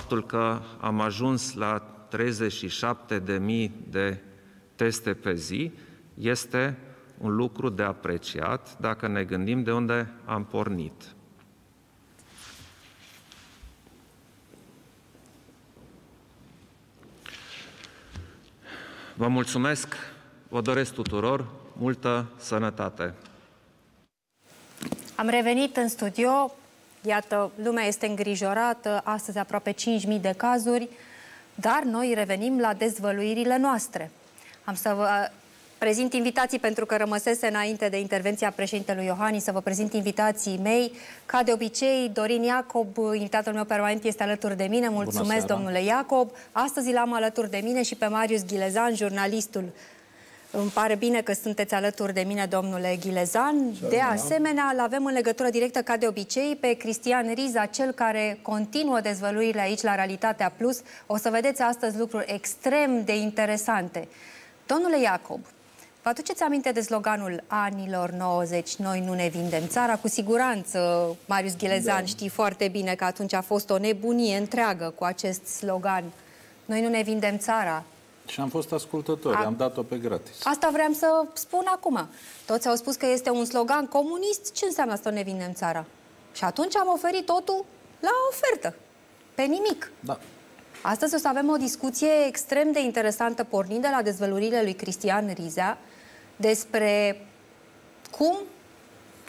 Faptul că am ajuns la 37.000 de teste pe zi este un lucru de apreciat dacă ne gândim de unde am pornit. Vă mulțumesc, vă doresc tuturor multă sănătate! Am revenit în studio, iată, lumea este îngrijorată, astăzi aproape 5.000 de cazuri, dar noi revenim la dezvăluirile noastre. Am să vă prezint invitații pentru că rămăsese înainte de intervenția președintelui Iohannis să vă prezint invitații mei. Ca de obicei, Dorin Iacob, invitatul meu permanent, este alături de mine. Mulțumesc, domnule Iacob. Astăzi l-am alături de mine și pe Marius Ghilezan, jurnalistul îmi pare bine că sunteți alături de mine, domnule Ghilezan. De asemenea, îl avem în legătură directă, ca de obicei, pe Cristian Riza, cel care continuă dezvăluirile aici la Realitatea Plus. O să vedeți astăzi lucruri extrem de interesante. Domnule Iacob, Vă aduceți aminte de sloganul anilor 90, noi nu ne vindem țara? Cu siguranță, Marius Ghilezan da. știi foarte bine că atunci a fost o nebunie întreagă cu acest slogan. Noi nu ne vindem țara. Și am fost ascultători, a... am dat-o pe gratis. Asta vreau să spun acum. Toți au spus că este un slogan comunist. Ce înseamnă asta ne vindem țara? Și atunci am oferit totul la ofertă. Pe nimic. Da. Astăzi o să avem o discuție extrem de interesantă pornind de la dezvăluirile lui Cristian Rizea, despre cum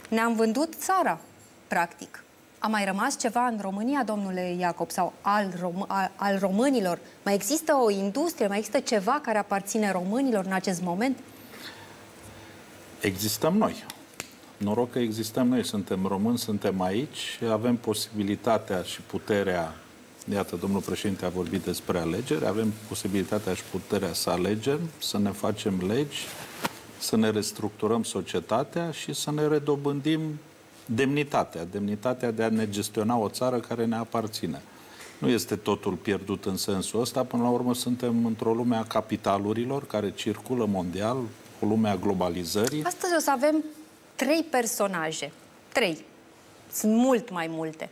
ne-am vândut țara, practic. A mai rămas ceva în România, domnule Iacob, sau al, rom al, al românilor? Mai există o industrie, mai există ceva care aparține românilor în acest moment? Existăm noi. Noroc că existăm noi, suntem români, suntem aici, avem posibilitatea și puterea Iată, domnul președinte a vorbit despre alegeri, avem posibilitatea și puterea să alegem, să ne facem legi, să ne restructurăm societatea și să ne redobândim demnitatea, demnitatea de a ne gestiona o țară care ne aparține. Nu este totul pierdut în sensul ăsta, până la urmă suntem într-o lume a capitalurilor care circulă mondial, o lume a globalizării. Astăzi o să avem trei personaje. Trei. Sunt mult mai multe.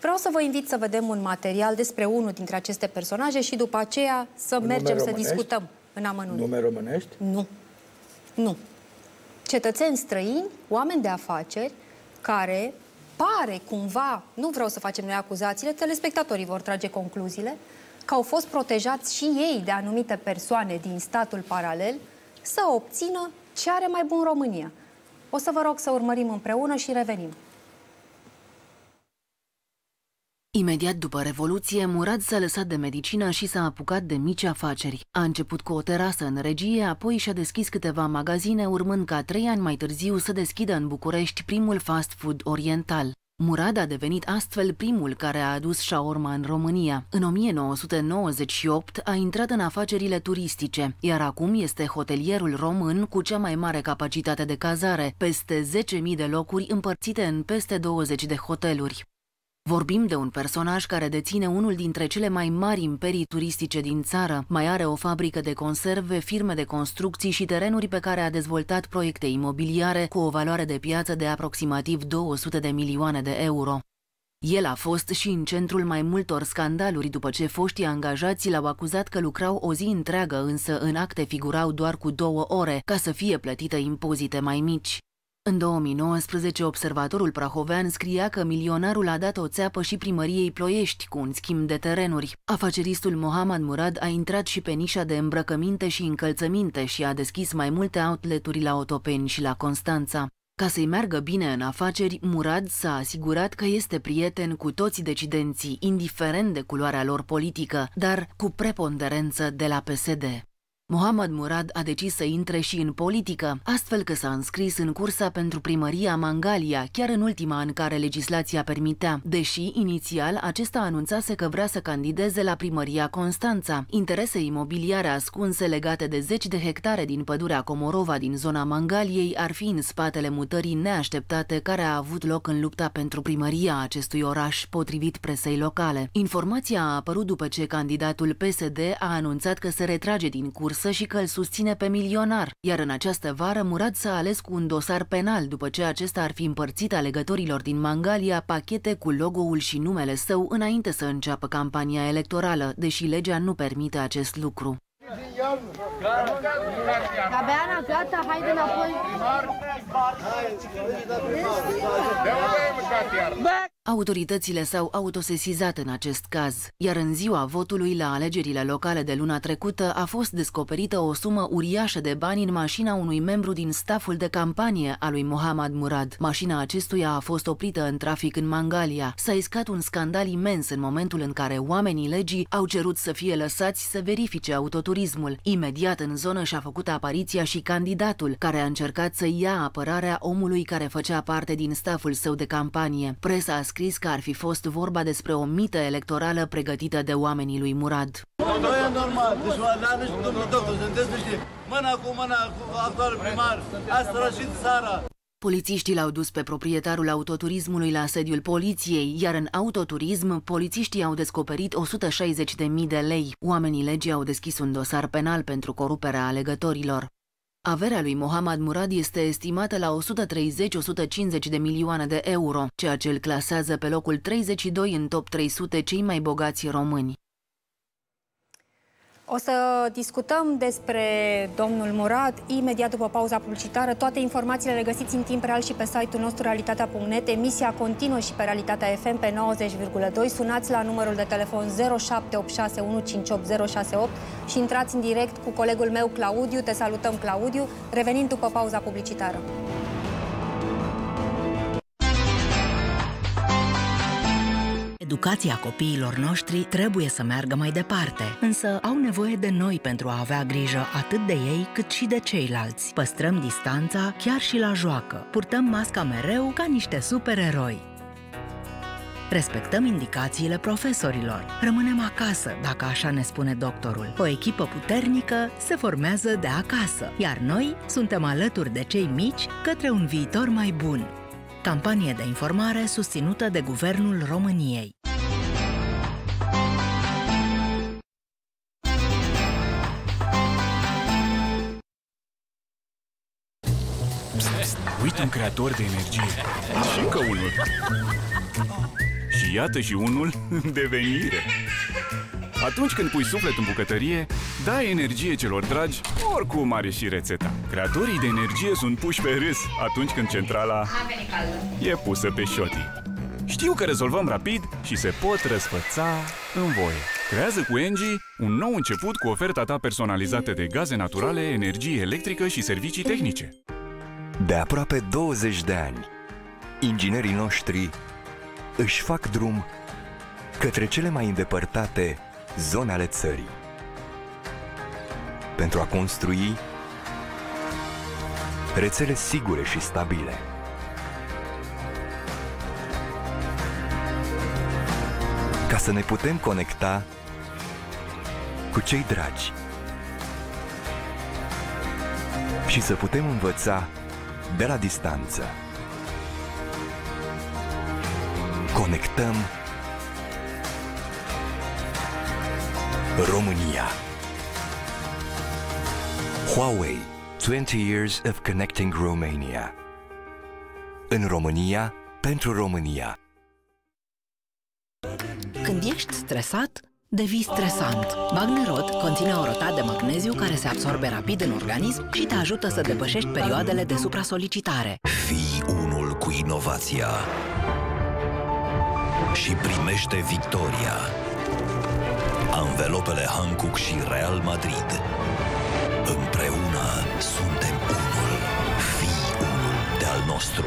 Vreau să vă invit să vedem un material despre unul dintre aceste personaje și după aceea să în mergem să discutăm în amănunt. Nume românești? Nu. Nu. Cetățeni străini, oameni de afaceri, care pare cumva, nu vreau să facem noi acuzațiile, telespectatorii vor trage concluziile, că au fost protejați și ei de anumite persoane din statul paralel să obțină ce are mai bun România. O să vă rog să urmărim împreună și revenim. Imediat după Revoluție, Murad s-a lăsat de medicină și s-a apucat de mici afaceri. A început cu o terasă în regie, apoi și-a deschis câteva magazine, urmând ca trei ani mai târziu să deschidă în București primul fast food oriental. Murad a devenit astfel primul care a adus shaorma în România. În 1998 a intrat în afacerile turistice, iar acum este hotelierul român cu cea mai mare capacitate de cazare, peste 10.000 de locuri împărțite în peste 20 de hoteluri. Vorbim de un personaj care deține unul dintre cele mai mari imperii turistice din țară, mai are o fabrică de conserve, firme de construcții și terenuri pe care a dezvoltat proiecte imobiliare cu o valoare de piață de aproximativ 200 de milioane de euro. El a fost și în centrul mai multor scandaluri după ce foștii angajați l-au acuzat că lucrau o zi întreagă, însă în acte figurau doar cu două ore, ca să fie plătite impozite mai mici. În 2019, observatorul prahovean scria că milionarul a dat o țeapă și primăriei Ploiești cu un schimb de terenuri. Afaceristul Mohamed Murad a intrat și pe nișa de îmbrăcăminte și încălțăminte și a deschis mai multe outleturi la Otopeni și la Constanța. Ca să-i meargă bine în afaceri, Murad s-a asigurat că este prieten cu toți decidenții, indiferent de culoarea lor politică, dar cu preponderență de la PSD. Mohamed Murad a decis să intre și în politică, astfel că s-a înscris în cursa pentru primăria Mangalia, chiar în ultima în care legislația permitea, deși inițial acesta anunțase că vrea să candideze la primăria Constanța. Interese imobiliare ascunse legate de zeci de hectare din pădurea Comorova din zona Mangaliei ar fi în spatele mutării neașteptate care a avut loc în lupta pentru primăria acestui oraș, potrivit presei locale. Informația a apărut după ce candidatul PSD a anunțat că se retrage din curs sursă și că îl susține pe milionar, iar în această vară Murad s-a ales cu un dosar penal după ce acesta ar fi împărțit alegătorilor din Mangalia pachete cu logo-ul și numele său înainte să înceapă campania electorală, deși legea nu permite acest lucru. Gabeana, gata, haide înapoi. Autoritățile s-au autosesizat în acest caz, iar în ziua votului la alegerile locale de luna trecută a fost descoperită o sumă uriașă de bani în mașina unui membru din staful de campanie a lui Mohamed Murad. Mașina acestuia a fost oprită în trafic în Mangalia. S-a iscat un scandal imens în momentul în care oamenii legii au cerut să fie lăsați să verifice autoturismul. Imediat în zonă și-a făcut apariția și candidatul, care a încercat să ia apărarea omului care făcea parte din staful său de campanie. Presa a scris că ar fi fost vorba despre o mită electorală pregătită de oamenii lui Murad. Nu e normal, deci domnul doctor, sunteți niște mâna cu mâna cu actualul primar, a strășit țara. Polițiștii l-au dus pe proprietarul autoturismului la sediul poliției, iar în autoturism, polițiștii au descoperit 160.000 de lei. Oamenii legii au deschis un dosar penal pentru coruperea alegătorilor. Averea lui Mohamed Murad este estimată la 130-150 de milioane de euro, ceea ce îl clasează pe locul 32 în top 300 cei mai bogați români. O să discutăm despre domnul Murad imediat după pauza publicitară. Toate informațiile le găsiți în timp real și pe site-ul nostru realitatea.net. Emisia continuă și pe Realitatea FM pe 90,2. Sunați la numărul de telefon 0786158068 și intrați în direct cu colegul meu Claudiu. Te salutăm, Claudiu, revenind după pauza publicitară. Educația copiilor noștri trebuie să meargă mai departe, însă au nevoie de noi pentru a avea grijă atât de ei cât și de ceilalți. Păstrăm distanța chiar și la joacă. Purtăm masca mereu ca niște supereroi. Respectăm indicațiile profesorilor. Rămânem acasă, dacă așa ne spune doctorul. O echipă puternică se formează de acasă, iar noi suntem alături de cei mici către un viitor mai bun. Campanie de informare susținută de Guvernul României. Psst, uite un creator de energie. Și încă unul. Și iată și unul în devenire. Atunci când pui suflet în bucătărie, dai energie celor dragi, oricum are și rețeta. Creatorii de energie sunt puși pe râs atunci când centrala e pusă pe șoti. Știu că rezolvăm rapid și se pot răsfăța în voie. Creează cu Engie un nou început cu oferta ta personalizată de gaze naturale, energie electrică și servicii tehnice. De aproape 20 de ani, inginerii noștri își fac drum către cele mai îndepărtate zone ale țării pentru a construi rețele sigure și stabile. Ca să ne putem conecta cu cei dragi și să putem învăța de la distanță. Conectăm România. Huawei, 20 years of connecting Romania. În România, pentru România. Când ești stresat, devii stresant. Magnerot conține o rotat de magneziu care se absorbe rapid în organism și te ajută să depășești perioadele de supra-solicitare. Fii unul cu inovația și primește victoria. Anvelopele Hankook și Real Madrid. Împreună suntem unul. Fii unul de-al nostru.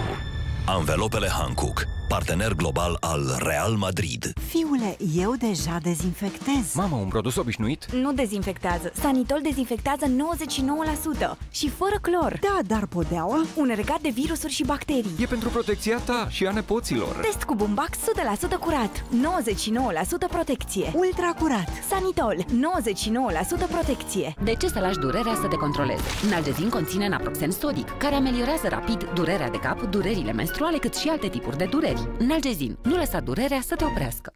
Anvelopele Hankook partener global al Real Madrid. Fiule, eu deja dezinfectez. Mamă, un produs obișnuit? Nu dezinfectează. Sanitol dezinfectează 99% și fără clor. Da, dar podeaua? Un regat de virusuri și bacterii. E pentru protecția ta și a nepoților. Test cu bumbac 100% curat. 99% protecție. Ultra curat. Sanitol. 99% protecție. De ce să lași durerea să te controleze? Nalgezin conține naproxen sodic, care ameliorează rapid durerea de cap, durerile menstruale, cât și alte tipuri de dureri dureri. Nalgezin. Nu lăsa durerea să te oprească.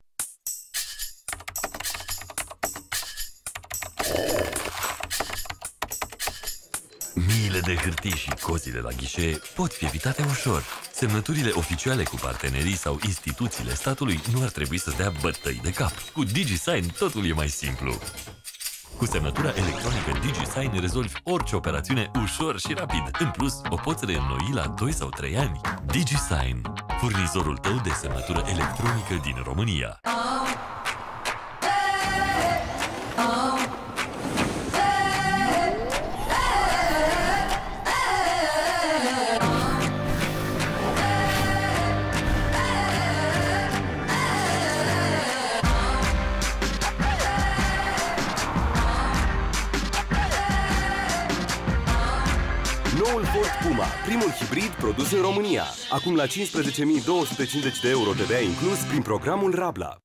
de hârtii și cozile la ghișe pot fi evitate ușor. Semnăturile oficiale cu partenerii sau instituțiile statului nu ar trebui să dea bătăi de cap. Cu DigiSign totul e mai simplu. Cu semnătura electronică DigiSign rezolvi orice operațiune ușor și rapid. În plus, o poți reînnoi la 2 sau 3 ani. DigiSign, furnizorul tău de semnătură electronică din România. Noul Ford Puma, primul hibrid produs în România. Acum la 15.250 de euro TVA inclus prin programul Rabla.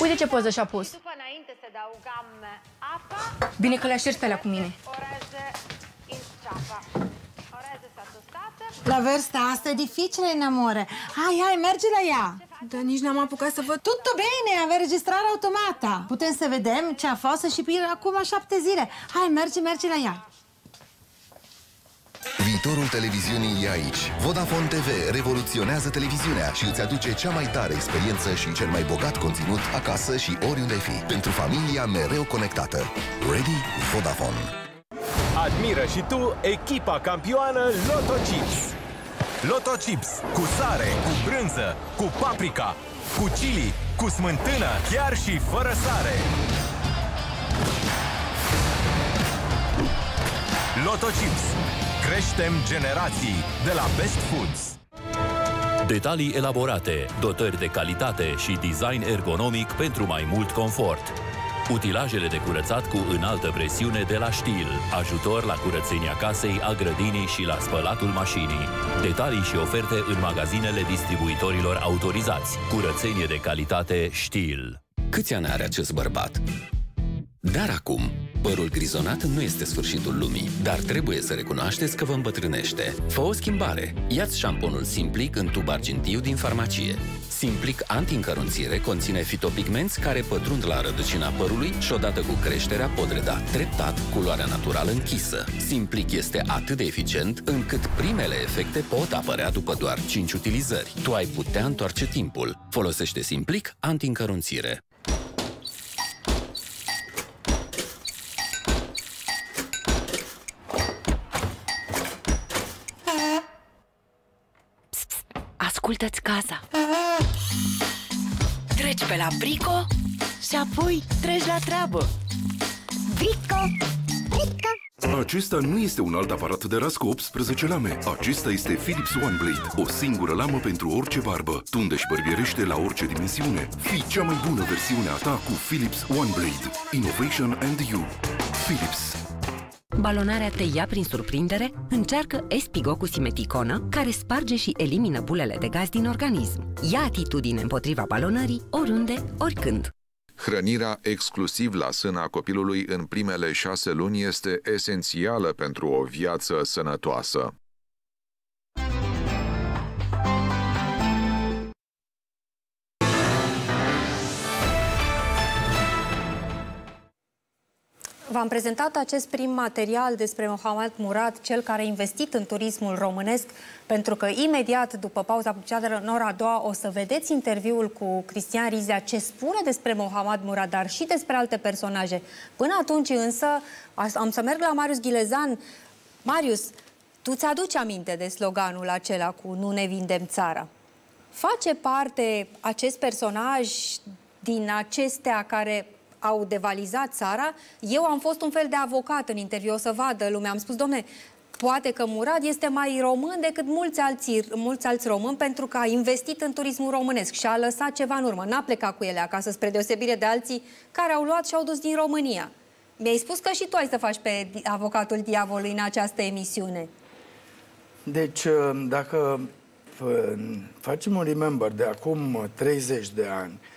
Uite ce poză și-a pus. Bine că le aștergi pe alea cu mine. La vârsta asta e dificil, amore. Hai, hai, mergi la ea. Dar nici n-am apucat să văd... Tutto bene, avem registrare automată. Putem să vedem ce a fost și până acum șapte zile. Hai, mergi, mergi la ea. Viitorul televiziunii e aici. Vodafone TV revoluționează televiziunea și îți aduce cea mai tare experiență și cel mai bogat conținut acasă și oriunde fi. Pentru familia mereu conectată. Ready Vodafone. Admiră și tu echipa campioană Loto Chips. Loto Chips cu sare, cu brânză, cu paprika, cu chili, cu smântână, chiar și fără sare. Loto Chips. Creștem generații de la Best Foods. Detalii elaborate, dotări de calitate și design ergonomic pentru mai mult confort. Utilajele de curățat cu înaltă presiune de la Stil, ajutor la curățenia casei, a grădinii și la spălatul mașinii. Detalii și oferte în magazinele distribuitorilor autorizați. Curățenie de calitate Stil. Câți ani are acest bărbat? Dar acum, părul grizonat nu este sfârșitul lumii, dar trebuie să recunoașteți că vă îmbătrânește. Fă o schimbare. Iați șamponul Simplic în tub argintiu din farmacie. Simplic anti-încărunțire conține fitopigmenți care pătrund la rădăcina părului și odată cu creșterea pot reda treptat culoarea naturală închisă. Simplic este atât de eficient încât primele efecte pot apărea după doar 5 utilizări. Tu ai putea întoarce timpul. Folosește Simplic anti-încărunțire. Ascultă-ți casa. Treci pe la Brico și apoi treci la treabă. Brico! Brico! Acesta nu este un alt aparat de ras cu 18 lame. Acesta este Philips One Blade, o singură lamă pentru orice barbă. Tunde și bărbierește la orice dimensiune. Fii cea mai bună versiune a ta cu Philips One Blade. Innovation and you. Philips. Balonarea te ia prin surprindere? Încearcă Espigo cu simeticonă, care sparge și elimină bulele de gaz din organism. Ia atitudine împotriva balonării, oriunde, oricând. Hrănirea exclusiv la sâna copilului în primele șase luni este esențială pentru o viață sănătoasă. V-am prezentat acest prim material despre Mohamed Murad, cel care a investit în turismul românesc, pentru că imediat după pauza publicitară în ora a doua o să vedeți interviul cu Cristian Rizea ce spune despre Mohamed Murad, dar și despre alte personaje. Până atunci însă am să merg la Marius Ghilezan. Marius, tu ți-aduci aminte de sloganul acela cu Nu ne vindem țara. Face parte acest personaj din acestea care au devalizat țara. Eu am fost un fel de avocat în interviu, o să vadă lumea. Am spus, domne, poate că Murad este mai român decât mulți alți, mulți alți români pentru că a investit în turismul românesc și a lăsat ceva în urmă. N-a plecat cu ele acasă, spre deosebire de alții care au luat și au dus din România. Mi-ai spus că și tu ai să faci pe avocatul diavolului în această emisiune. Deci, dacă facem un remember de acum 30 de ani, uh,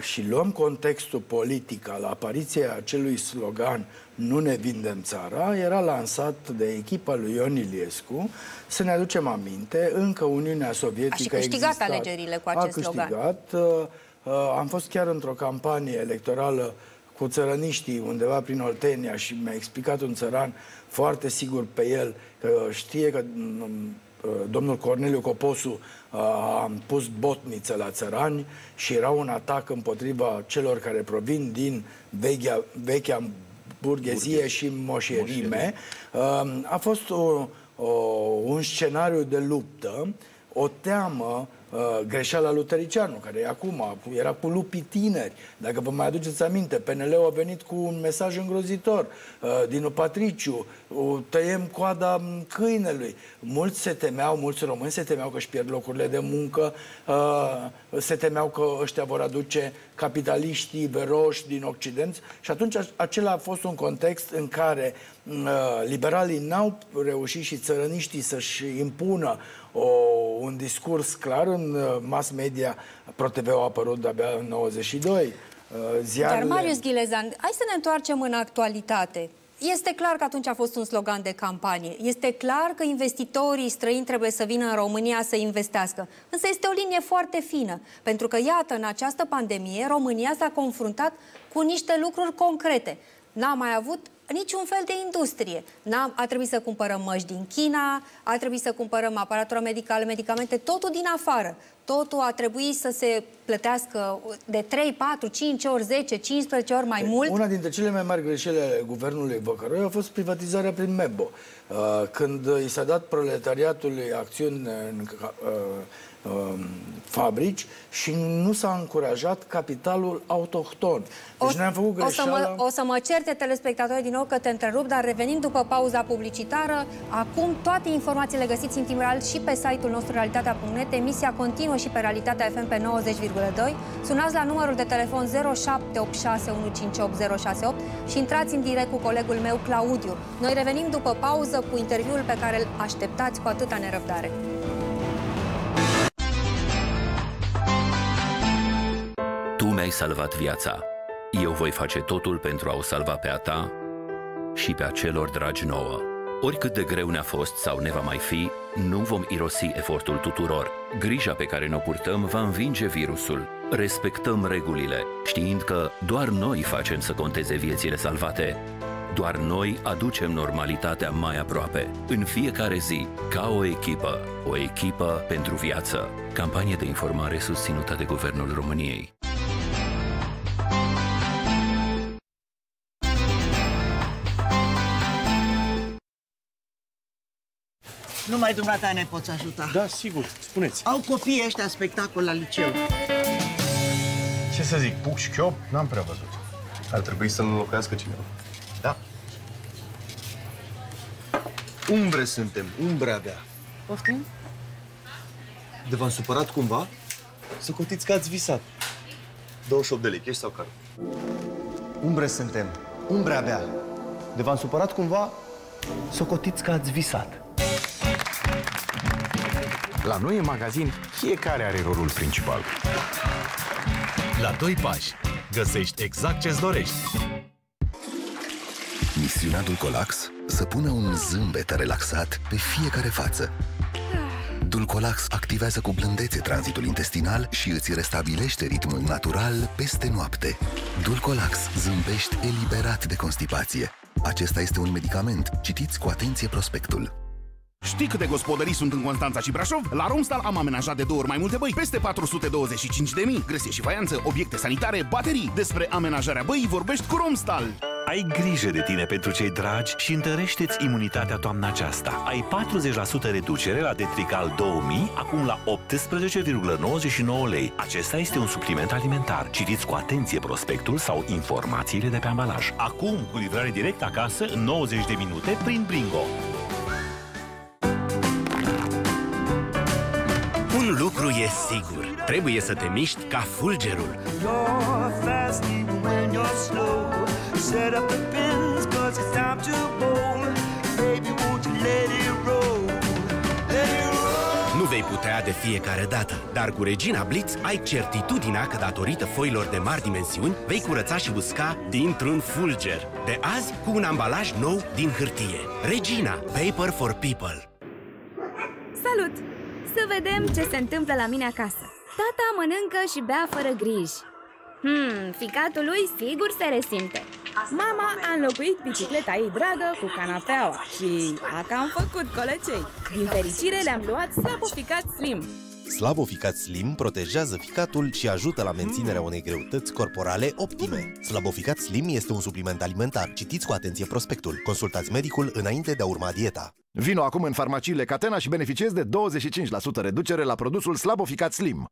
și luăm contextul politic al apariției acelui slogan Nu ne vindem țara, era lansat de echipa lui Ion Iliescu. Să ne aducem aminte, încă Uniunea Sovietică A și câștigat exista, alegerile cu acest a slogan. câștigat. Uh, uh, am fost chiar într-o campanie electorală cu țărăniștii undeva prin Oltenia și mi-a explicat un țăran foarte sigur pe el că știe că mm, uh, domnul Corneliu Coposu uh, a pus botniță la țărani și era un atac împotriva celor care provin din vechea, vechea burghezie și moșierime. Uh, A fost o, o, un scenariu de luptă, o teamă uh, greșeala lui Tăricianu, care e acum, cu- era cu lupii tineri. Dacă vă mai aduceți aminte, PNL-ul a venit cu un mesaj îngrozitor. Uh, Dinu Patriciu, uh, tăiem coada m, câinelui. Mulți se temeau, mulți români se temeau că își pierd locurile de muncă, uh, se temeau că ăștia vor aduce capitaliștii veroși din Occident și atunci a- acela a fost un context în care m, uh, liberalii n-au reușit și țărăniștii să-și impună o, un discurs clar în uh, mass media. ProTV a apărut de-abia în 92. uh, Dar, Ziarele... Marius Ghilezan, hai să ne întoarcem în actualitate. Este clar că atunci a fost un slogan de campanie. Este clar că investitorii străini trebuie să vină în România să investească. Însă este o linie foarte fină. Pentru că, iată, în această pandemie, România s-a confruntat cu niște lucruri concrete. N-a mai avut niciun fel de industrie. N-am, a trebuit să cumpărăm măști din China, a trebuit să cumpărăm aparatură medicală, medicamente, totul din afară. Totul a trebuit să se plătească de 3, 4, 5 ori, 10, 15 ori mai mult. Una dintre cele mai mari greșeli ale guvernului Văcăroi a fost privatizarea prin MEBO. Uh, Când i s-a dat proletariatului acțiuni în ca- uh, uh, fabrici și nu s-a încurajat capitalul autohton. Deci noi am făcut o, să greșeala... mă, o să mă certe telespectatorii din nou că te întrerup, dar revenim după pauza publicitară. Acum toate informațiile găsiți în timp real și pe site-ul nostru realitatea.net. Emisia continuă și pe Realitatea FM pe 90,2. Sunați la numărul de telefon 0786158068 și intrați în direct cu colegul meu Claudiu. Noi revenim după pauză cu interviul pe care îl așteptați cu atâta nerăbdare. Mi-ai salvat viața. Eu voi face totul pentru a o salva pe a ta și pe a celor dragi nouă. Oricât de greu ne-a fost sau ne va mai fi, nu vom irosi efortul tuturor. Grija pe care ne-o purtăm va învinge virusul. Respectăm regulile, știind că doar noi facem să conteze viețile salvate. Doar noi aducem normalitatea mai aproape, în fiecare zi, ca o echipă. O echipă pentru viață. Campanie de informare susținută de Guvernul României. Numai dumneata ne poți ajuta. Da, sigur, spuneți. Au copiii ăștia spectacol la liceu. Ce să zic, puc și chiop? N-am prea văzut. Ar trebui să-l înlocuiască cineva. Da. Umbre suntem, umbre avea. Poftim? De v-am supărat cumva? Să cotiți că ați visat. 28 de lei, ești sau care? Umbre suntem, umbre avea. De v-am supărat cumva? Să cotiți că ați visat. La noi în magazin, fiecare are rolul principal. La doi pași, găsești exact ce-ți dorești. Misiunea Dulcolax să pună un zâmbet relaxat pe fiecare față. Dulcolax activează cu blândețe tranzitul intestinal și îți restabilește ritmul natural peste noapte. Dulcolax zâmbești eliberat de constipație. Acesta este un medicament. Citiți cu atenție prospectul. Știi câte gospodării sunt în Constanța și Brașov? La Romstal am amenajat de două ori mai multe băi, peste 425 de mii, gresie și faianță, obiecte sanitare, baterii. Despre amenajarea băii vorbești cu Romstal. Ai grijă de tine pentru cei dragi și întărește-ți imunitatea toamna aceasta. Ai 40% reducere la Detrical 2000, acum la 18,99 lei. Acesta este un supliment alimentar. Citiți cu atenție prospectul sau informațiile de pe ambalaj. Acum, cu livrare direct acasă, în 90 de minute, prin Bringo. Lucru e sigur. Trebuie să te miști ca fulgerul. You're fast even when you're slow. Set up the pins cause it's time to bowl. Baby, won't you let it roll? Let it roll. Nu vei putea de fiecare dată, dar cu Regina Blitz ai certitudinea că datorită foilor de mari dimensiuni vei curăța și usca dintr-un fulger. De azi, cu un ambalaj nou din hârtie. Regina, Paper for People. Salut! Să vedem ce se întâmplă la mine acasă. Tata mănâncă și bea fără griji. Hmm, ficatul lui sigur se resimte. Mama a înlocuit bicicleta ei dragă cu canafeaua și a cam făcut colăcei. Din fericire le-am luat slaboficat slim. Slaboficat Slim protejează ficatul și ajută la menținerea unei greutăți corporale optime. Slaboficat Slim este un supliment alimentar. Citiți cu atenție prospectul. Consultați medicul înainte de a urma dieta. Vino acum în farmaciile Catena și beneficiezi de 25% reducere la produsul Slaboficat Slim.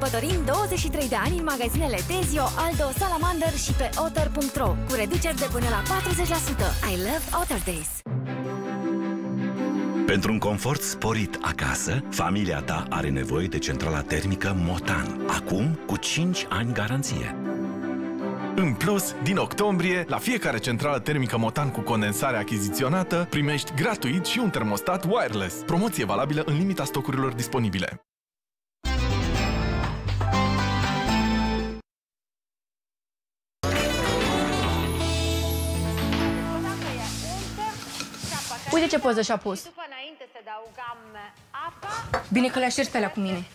Sărbătorim 23 de ani în magazinele Tezio, Aldo, Salamander și pe otter.ro cu reduceri de până la 40%. I love Otter Days! Pentru un confort sporit acasă, familia ta are nevoie de centrala termică Motan. Acum, cu 5 ani garanție. În plus, din octombrie, la fiecare centrală termică Motan cu condensare achiziționată, primești gratuit și un termostat wireless. Promoție valabilă în limita stocurilor disponibile. Uite ce poză și-a pus. Bine că le așters pe alea cu mine.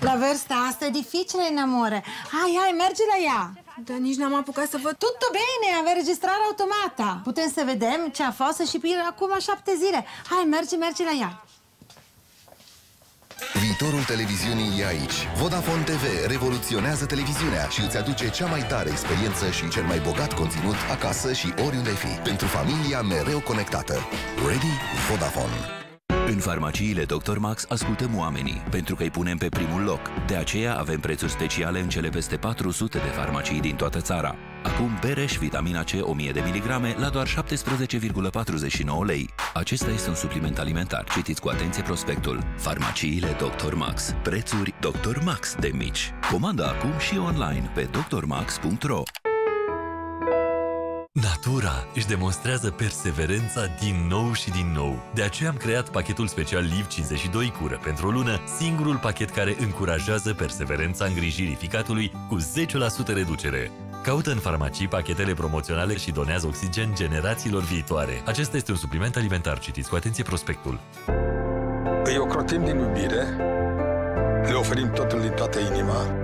La vârsta asta e dificil, amore. Hai, hai, mergi la ea. Dar nici n-am apucat să văd... Tutto bene, avem registrare automată. Putem să vedem ce a fost și până acum șapte zile. Hai, mergi, mergi la ea. Viitorul televiziunii e aici. Vodafone TV revoluționează televiziunea și îți aduce cea mai tare experiență și cel mai bogat conținut acasă și oriunde fi. Pentru familia mereu conectată. Ready? Vodafone. În farmaciile Dr. Max ascultăm oamenii, pentru că îi punem pe primul loc. De aceea avem prețuri speciale în cele peste 400 de farmacii din toată țara. Acum Bereș Vitamina C 1000 de miligrame la doar 17,49 lei. Acesta este un supliment alimentar. Citiți cu atenție prospectul. Farmaciile Dr. Max. Prețuri Dr. Max de mici. Comanda acum și online pe drmax.ro Natura își demonstrează perseverența din nou și din nou. De aceea am creat pachetul special Liv 52 cură pentru o lună, singurul pachet care încurajează perseverența îngrijirii ficatului cu 10% reducere. Caută în farmacii pachetele promoționale și donează oxigen generațiilor viitoare. Acesta este un supliment alimentar. Citiți cu atenție prospectul. Îi ocrotim din iubire, le oferim totul din toată inima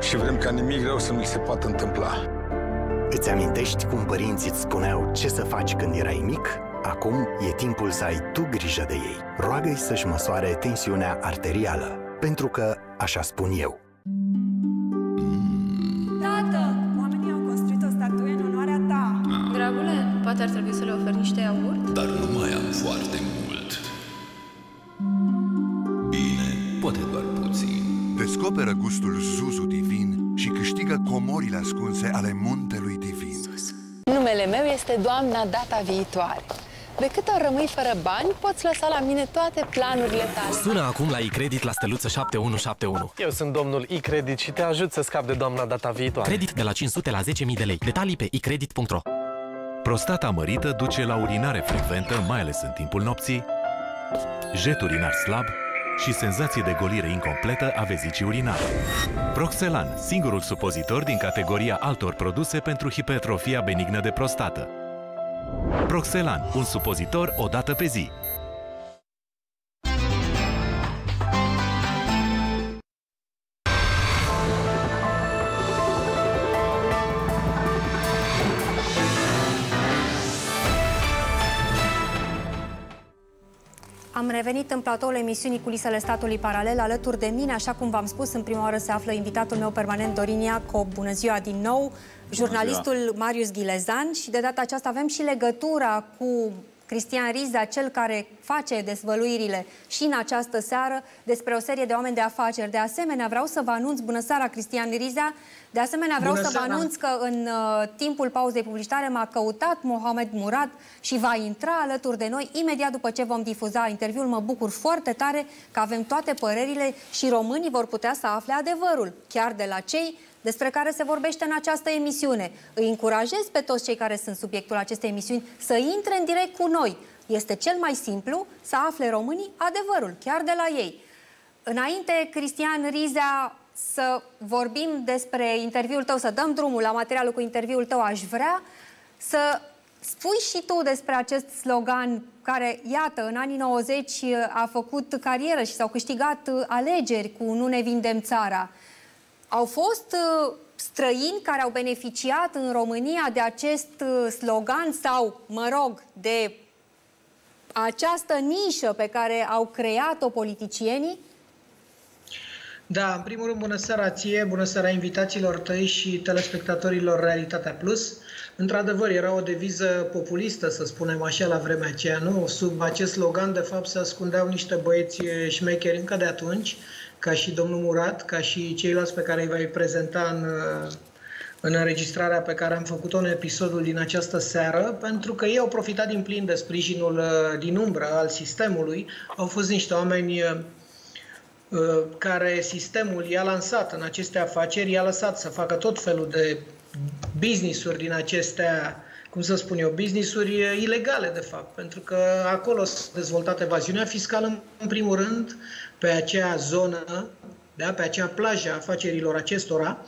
și vrem ca nimic rău să nu se poată întâmpla. Îți amintești cum părinții îți spuneau ce să faci când erai mic? Acum e timpul să ai tu grijă de ei. Roagă-i să-și măsoare tensiunea arterială, pentru că așa spun eu. Poate ar trebui să le oferi niște iaurt? Dar nu mai am foarte mult. Bine, poate doar puțin. Descoperă gustul Zuzu divin și câștigă comorile ascunse ale muntelui divin. Numele meu este doamna data viitoare. De câte ori rămâi fără bani, poți lăsa la mine toate planurile tale. Sună acum la iCredit la steluță 7171. Eu sunt domnul iCredit și te ajut să scapi de doamna data viitoare. Credit de la 500 la 10.000 de lei. Detalii pe icredit.ro Prostata mărită duce la urinare frecventă, mai ales în timpul nopții, jet urinar slab și senzație de golire incompletă a vezicii urinare. Proxelan, singurul supozitor din categoria altor produse pentru hipertrofia benignă de prostată. Proxelan, un supozitor o dată pe zi. Revenit în platoul emisiunii Culisele Statului Paralel. Alături de mine, așa cum v-am spus, în prima oară se află invitatul meu permanent, Dorin Iacob. Bună ziua din nou! Jurnalistul Marius Ghilezan și de data aceasta avem și legătura cu Cristian Riza, cel care face dezvăluirile și în această seară despre o serie de oameni de afaceri. De asemenea, vreau să vă anunț, bună seara Cristian Riza, de asemenea vreau Bună să vă seara. anunț că în uh, timpul pauzei publicitare m-a căutat Mohamed Murad și va intra alături de noi imediat după ce vom difuza interviul. Mă bucur foarte tare că avem toate părerile și românii vor putea să afle adevărul, chiar de la cei despre care se vorbește în această emisiune. Îi încurajez pe toți cei care sunt subiectul acestei emisiuni să intre în direct cu noi. Este cel mai simplu să afle românii adevărul, chiar de la ei. Înainte, Cristian Rizea, să vorbim despre interviul tău, să dăm drumul la materialul cu interviul tău, aș vrea să spui și tu despre acest slogan care, iată, în anii 90 a făcut carieră și s-au câștigat alegeri cu Nu ne vindem țara. Au fost uh, străini care au beneficiat în România de acest uh, slogan sau, mă rog, de această nișă pe care au creat-o politicienii? Da, în primul rând, bună seara ție, bună seara invitațiilor tăi și telespectatorilor Realitatea Plus. Într-adevăr, era o deviză populistă, să spunem așa, la vremea aceea, nu? Sub acest slogan, de fapt, se ascundeau niște băieți șmecheri încă de atunci, ca și domnul Murat, ca și ceilalți pe care îi voi prezenta în, în înregistrarea pe care am făcut-o în episodul din această seară, pentru că ei au profitat din plin de sprijinul uh, din umbră al sistemului. Au fost niște oameni uh, care sistemul i-a lansat în aceste afaceri, i-a lăsat să facă tot felul de business-uri din acestea, cum să spun eu, business-uri uh, ilegale, de fapt, pentru că acolo s-a dezvoltat evaziunea fiscală, în primul rând, pe acea zonă, da, pe acea plajă a afacerilor acestora,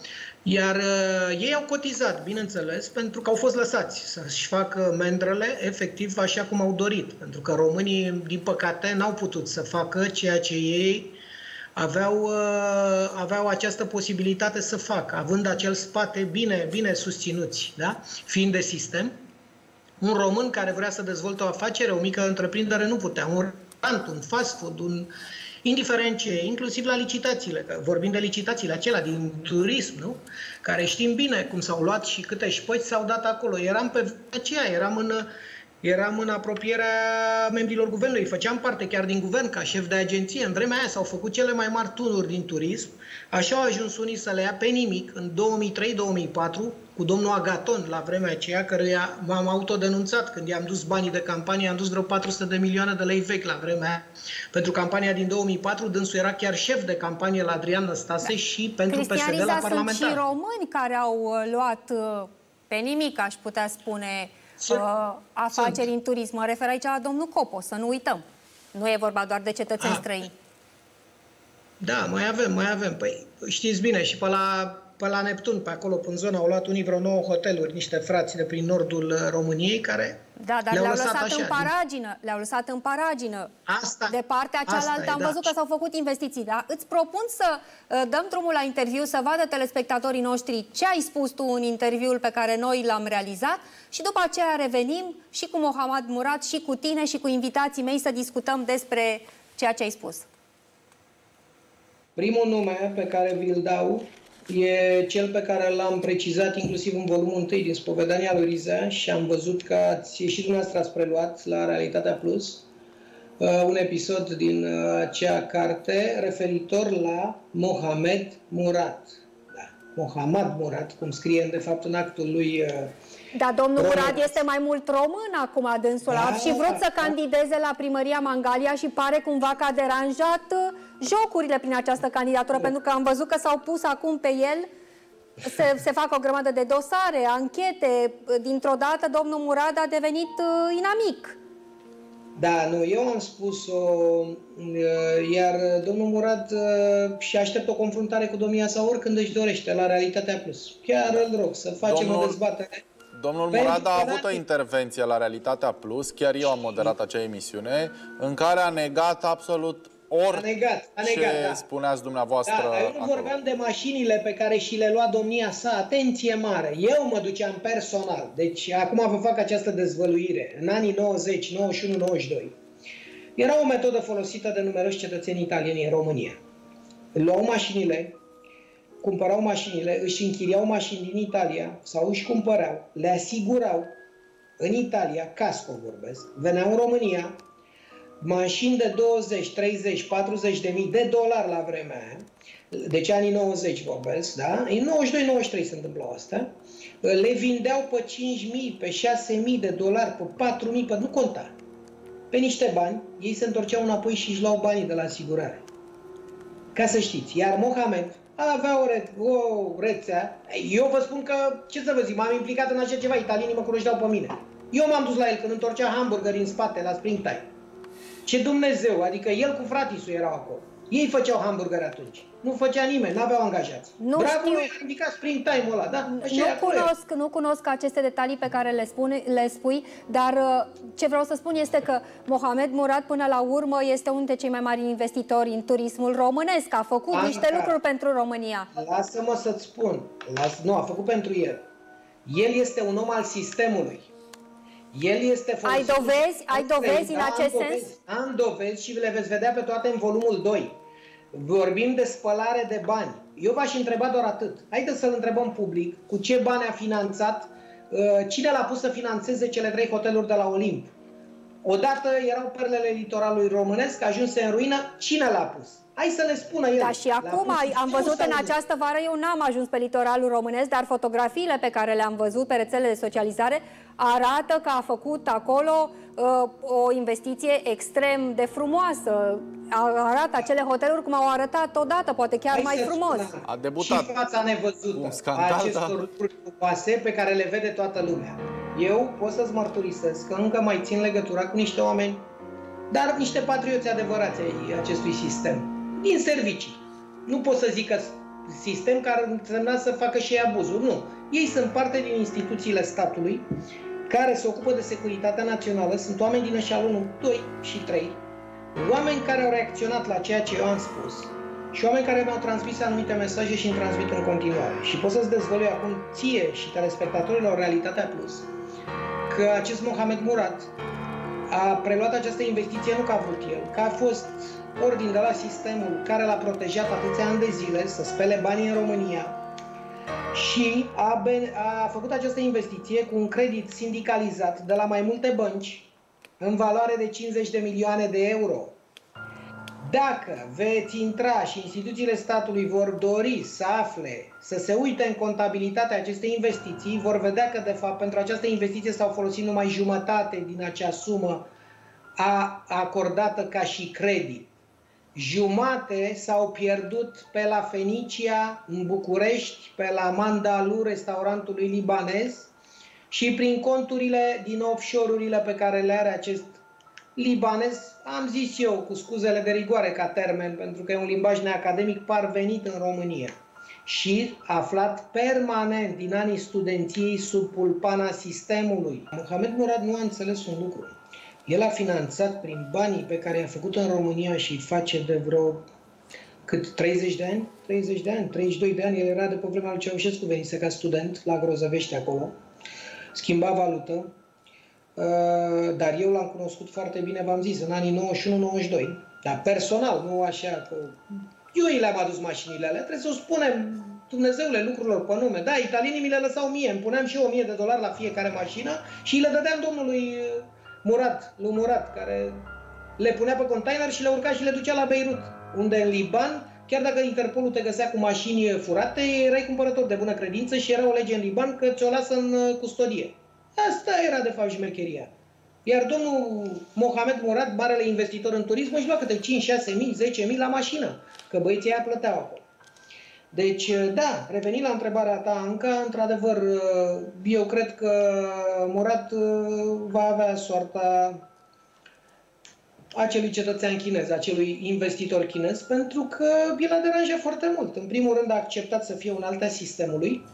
iar uh, ei au cotizat, bineînțeles, pentru că au fost lăsați să-și facă mendrele efectiv așa cum au dorit. Pentru că românii, din păcate, n-au putut să facă ceea ce ei aveau, uh, aveau această posibilitate să facă, având acel spate bine, bine susținuți, da? fiind de sistem. Un român care vrea să dezvolte o afacere, o mică întreprindere, nu putea. Un restaurant, un fast food, un, indiferent ce, inclusiv la licitațiile, că vorbim de licitațiile acelea din turism, nu? Care știm bine cum s-au luat și câte șpăți s-au dat acolo. Eram pe aceea, eram în, eram în apropierea membrilor guvernului, făceam parte chiar din guvern ca șef de agenție. În vremea aia s-au făcut cele mai mari tunuri din turism, așa au ajuns unii să le ia pe nimic în 2003-2004, cu domnul Agaton la vremea aceea, căruia m-am autodenunțat când i-am dus banii de campanie, am dus vreo 400 de milioane de lei vechi la vremea aia. Pentru campania din 2004, dânsul era chiar șef de campanie la Adrian Năstase da. și pentru Cristian PSD la parlamentar. sunt și români care au uh, luat uh, pe nimic, aș putea spune, sunt. Uh, afaceri sunt. în turism. Mă refer aici la domnul Copo, să nu uităm. Nu e vorba doar de cetățeni A. Ah. străini. Da, mai avem, mai avem. Păi știți bine, și pe la pe la Neptun, pe acolo, în zona, au luat unii vreo nouă hoteluri, niște frați de prin nordul uh, României, care Da, dar le-au, lăsat, lăsat așa, în paragină, le-au lăsat în paragină. Asta, de partea cealaltă am da. văzut că s-au făcut investiții, da? Îți propun să uh, dăm drumul la interviu, să vadă telespectatorii noștri ce ai spus tu în interviul pe care noi l-am realizat și după aceea revenim și cu Mohamed Murat și cu tine și cu invitații mei să discutăm despre ceea ce ai spus. Primul nume pe care vi-l dau e cel pe care l-am precizat inclusiv în volumul 1 din Spovedania lui Riza și am văzut că ați ieșit dumneavoastră ați preluat la Realitatea Plus uh, un episod din uh, acea carte referitor la Mohamed Murat. Da, Mohamed Murat, cum scrie de fapt în actul lui uh, da, domnul Murat este mai mult român acum, dânsul. Da, a și vrut să candideze la primăria Mangalia și pare cumva că a deranjat uh, jocurile prin această candidatură, da. pentru că am văzut că s-au pus acum pe el se, se fac o grămadă de dosare, anchete. Dintr-o dată, domnul Murad a devenit uh, inamic. Da, nu, eu am spus-o, uh, iar domnul Murad și aștept o confruntare cu domnia sa oricând își dorește la Realitatea Plus. Chiar îl rog să facem domnul... o dezbatere Domnul Murad a avut o intervenție la Realitatea Plus, chiar eu am moderat acea emisiune, în care a negat absolut orice a negat, a negat, da. spuneați dumneavoastră Da, eu nu vorbeam de mașinile pe care și le lua domnia sa, atenție mare, eu mă duceam personal, deci acum vă fac această dezvăluire, în anii 90, 91, 92. Era o metodă folosită de numeroși cetățeni italieni în România. Luau mașinile, cumpărau mașinile, își închiriau mașini din Italia sau își cumpărau, le asigurau în Italia, casco vorbesc, veneau în România, mașini de 20, 30, 40 de mii de dolari la vremea aia, deci anii 90 vorbesc, da? În 92-93 se întâmplau asta, le vindeau pe 5.000, pe 6.000 de dolari, pe 4.000, pe nu conta. Pe niște bani, ei se întorceau înapoi și își luau banii de la asigurare. Ca să știți. Iar Mohamed, avea o, re- o rețea. Eu vă spun că, ce să vă zic, m-am implicat în așa ceva, italienii mă cunoșteau pe mine. Eu m-am dus la el când întorcea hamburgeri în spate, la Springtime. Ce Dumnezeu, adică el cu fratisul erau acolo. Ei făceau hamburgeri atunci. Nu făcea nimeni, n-aveau angajați. Nu Bravo știu. lui, a ridicat Springtime-ul ăla, da? Așa e Nu acolo. cunosc, nu cunosc aceste detalii pe care le, spune, le spui, dar uh, ce vreau să spun este că Mohamed Murad până la urmă este unul dintre cei mai mari investitori în turismul românesc. A făcut Anca. niște lucruri pentru România. Lasă-mă să-ți spun. Las... Nu, a făcut pentru el. El este un om al sistemului. El este Ai folosit- dovezi? Ai dovezi în Da, am acest dovezi. sens? Am dovezi și le veți vedea pe toate în volumul 2. Vorbim de spălare de bani. Eu v-aș întreba doar atât. Haideți să-l întrebăm public cu ce bani a finanțat, uh, cine l-a pus să financeze cele trei hoteluri de la Olimp. Odată erau perlele litoralului românesc, ajunse în ruină, cine l-a pus? Hai să ne spună el. Da, și L-a acum pus ai- am sistemul văzut sau în nu? această vară, eu n-am ajuns pe litoralul românesc, dar fotografiile pe care le-am văzut pe rețelele de socializare arată că a făcut acolo uh, o investiție extrem de frumoasă. A- Arată acele hoteluri cum au arătat odată, poate chiar Hai mai să frumos. spunem. A debutat. Și fața nevăzută Un a scandal, acestor da. lucruri frumoase pe care le vede toată lumea. Eu pot să-ți mărturisesc că încă mai țin legătura cu niște oameni, dar niște patrioți adevărați ai acestui sistem, din servicii. Nu pot să zic că sistem care însemna să facă și ei abuzuri, nu. Ei sunt parte din instituțiile statului care se ocupă de securitatea națională, sunt oameni din ăștia 1, 2 și 3, oameni care au reacționat la ceea ce eu am spus și oameni care mi-au transmis anumite mesaje și îmi transmit în continuare. Și pot să-ți dezvălui acum ție și telespectatorilor Realitatea Plus că acest Mohamed Murat a preluat această investiție nu că a vrut el, că a fost ordin de la sistemul care l-a protejat atâția ani de zile să spele banii în România și a, ben- a făcut această investiție cu un credit sindicalizat de la mai multe bănci în valoare de 50 de milioane de euro. Dacă veți intra și instituțiile statului vor dori să afle, să se uite în contabilitatea acestei investiții, vor vedea că, de fapt, pentru această investiție s-au folosit numai jumătate din acea sumă a, acordată ca și credit. Jumate s-au pierdut pe la Fenicia, în București, pe la Mandalu, restaurantului libanez, și prin conturile din offshore-urile pe care le are acest libanez, am zis eu, cu scuzele de rigoare ca termen, pentru că e un limbaj neacademic parvenit în România și aflat permanent din anii studenției sub pulpana sistemului. Mohamed Murad nu a înțeles un lucru. El a finanțat prin banii pe care i-a făcut în România și îi face de vreo cât 30 de ani? 30 de ani, 32 de ani, el era de pe vremea lui Ceaușescu, venise ca student la Grozăvești acolo, schimba valută, uh, dar eu l-am cunoscut foarte bine, v-am zis, în anii 91-92, dar personal, nu așa că... Eu i le-am adus mașinile alea, trebuie să o spunem, Dumnezeule, lucrurilor pe nume. Da, italienii mi le lăsau mie, îmi puneam și eu 1000 de dolari la fiecare mașină și le dădeam domnului uh, Murat, lui Murat, care le punea pe container și le urca și le ducea la Beirut, unde în Liban, chiar dacă Interpolul te găsea cu mașini furate, erai cumpărător de bună credință și era o lege în Liban că ți-o lasă în uh, custodie. Asta era de fapt șmecheria. Iar domnul Mohamed Murad, marele investitor în turism, își lua câte 5, 6 mii, 10 mii la mașină, că băieții aia plăteau acolo. Deci, da, revenind la întrebarea ta, Anca, într-adevăr, eu cred că Murat va avea soarta acelui cetățean chinez, acelui investitor chinez, pentru că el a deranjat foarte mult. În primul rând a acceptat să fie un alta sistemului,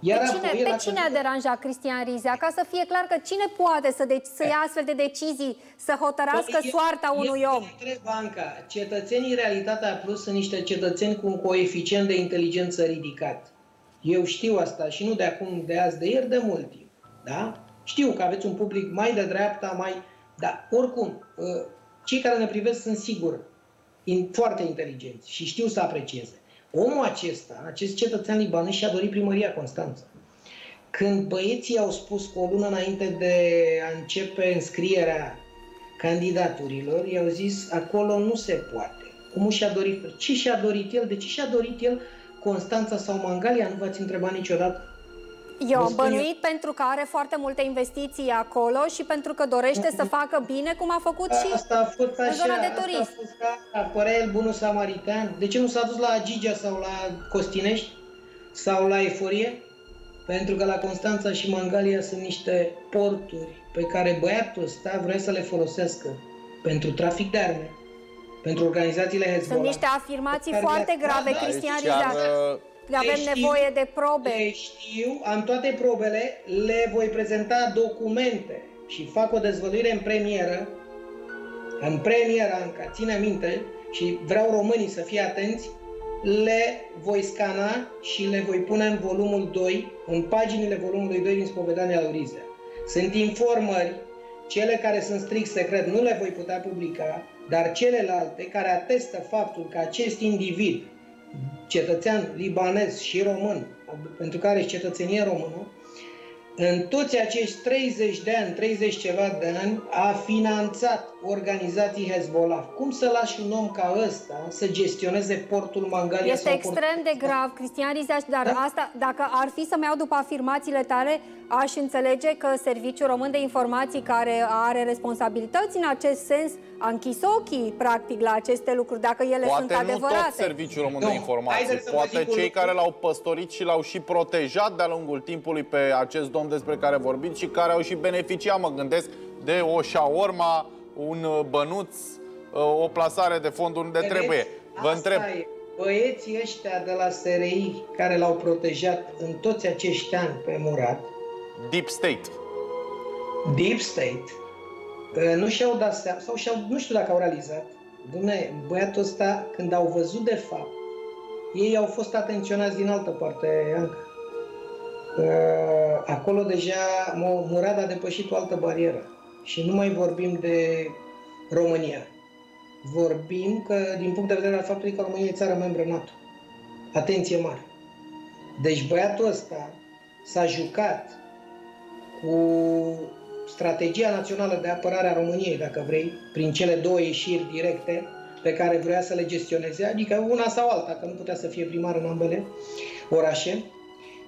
iar pe apoi cine, el pe a cine a deranjat Cristian Rizea? Ca să fie clar că cine poate să, de- să ia astfel de decizii, să hotărască Păi, soarta eu- unui eu om? te întreb, Anca, cetățenii Realitatea Plus sunt niște cetățeni cu un coeficient de inteligență ridicat. Eu știu asta și nu de acum, de azi, de ieri, de mult timp. Da? Știu că aveți un public mai de dreapta, mai... Dar, oricum, ă, cei care ne privesc sunt sigur in, foarte inteligenți și știu să aprecieze. Omul acesta, acest cetățean libanez, și-a dorit primăria Constanța. Când băieții au spus cu o lună înainte de a începe înscrierea candidaturilor, i-au zis, acolo nu se poate. Cum și-a dorit? Ce și-a dorit el? De ce și-a dorit el Constanța sau Mangalia? Nu v-ați întrebat niciodată? Eu am bănuit pentru că are foarte multe investiții acolo și pentru că dorește să facă bine, cum a făcut și Asta a fost așa, în zona de asta a turism. fost ca, apărea el bunul samaritan. De ce nu s-a dus la Agigea sau la Costinești sau la Eforie? Pentru că la Constanța și Mangalia sunt niște porturi pe care băiatul ăsta vrea să le folosească pentru trafic de arme, pentru organizațiile Hezbollah. Sunt niște afirmații Care foarte le- grave, Da, da, Cristian chiar, Rizat. Uh, Avem le știu, nevoie de probe. Le știu, am toate probele, le voi prezenta documente și fac o dezvăluire în premieră, în premieră, Anca, ține minte, și vreau românii să fie atenți, le voi scana și le voi pune în volumul 2, în paginile volumului 2 din Spovedania Laurizea. Sunt informări, cele care sunt strict secret nu le voi putea publica, dar celelalte care atestă faptul că acest individ, cetățean libanez și român, pentru care are cetățenie română, în toți acești 30 de ani, 30 ceva de ani, a finanțat organizații Hezbollah. Cum să lași un om ca ăsta să gestioneze portul Mangalia Este sau portul... extrem de grav, Cristian Rizaș, dar Da. asta, dacă ar fi să-mi iau după afirmațiile tale, aș înțelege că Serviciul Român de Informații, care are responsabilități în acest sens, a închis ochii, practic, la aceste lucruri, dacă ele sunt Poate nu adevărate. tot Serviciul Român Nu, de Informații, haideți să vă poate zic un cei lucru. care l-au păstorit și l-au și protejat de-a lungul timpului pe acest domn despre care vorbim și care au și beneficiat, mă gândesc, de o șaorma, un uh, bănuț, uh, o plasare de fonduri unde Vedeți? trebuie. Vă Asta întreb, E. Băieții ăștia de la SRI care l-au protejat în toți acești ani pe Murat, Deep State, Deep State, uh, nu și-au dat seama, sau și-au, nu știu dacă au realizat, Dumne, băiatul ăsta, când au văzut de fapt, ei au fost atenționați din altă parte, Anca. Uh, Acolo deja Mo- Murad a depășit o altă barieră. Și nu mai vorbim de România. Vorbim că, din punct de vedere al faptului că România e țară membră NATO. Atenție mare. Deci băiatul ăsta s-a jucat cu strategia națională de apărare a României, dacă vrei, prin cele două ieșiri directe pe care vrea să le gestioneze, adică una sau alta, că nu putea să fie primar în ambele orașe,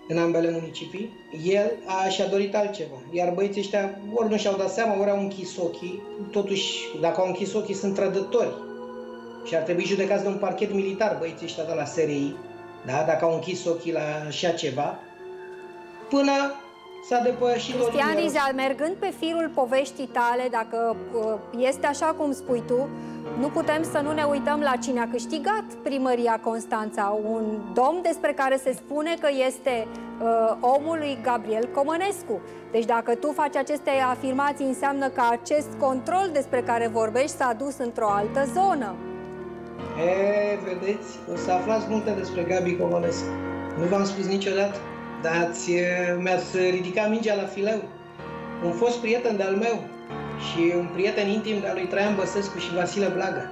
în ambele municipii, el a, și-a dorit altceva. Iar băieții ăștia ori nu și-au dat seama, ori au închis ochii, totuși, dacă au închis ochii, sunt trădători. Și ar trebui judecați de un parchet militar băieții ăștia de la SRI, da? dacă au închis ochii la așa ceva, până s-a depășit o Cristian linie Riza, mergând pe firul poveștii tale, dacă uh, este așa cum spui tu, nu putem să nu ne uităm la cine a câștigat primăria Constanța, un domn despre care se spune că este uh, omul lui Gabriel Comănescu. Deci dacă tu faci aceste afirmații, înseamnă că acest control despre care vorbești s-a dus într-o altă zonă. E, vedeți, o să aflați multe despre Gabi Comănescu. Nu v-am spus niciodată, dar ați, e, mi-ați ridicat mingea la fileu. Un fost prieten de-al meu și un prieten intim de-al lui Traian Băsescu și Vasile Blaga.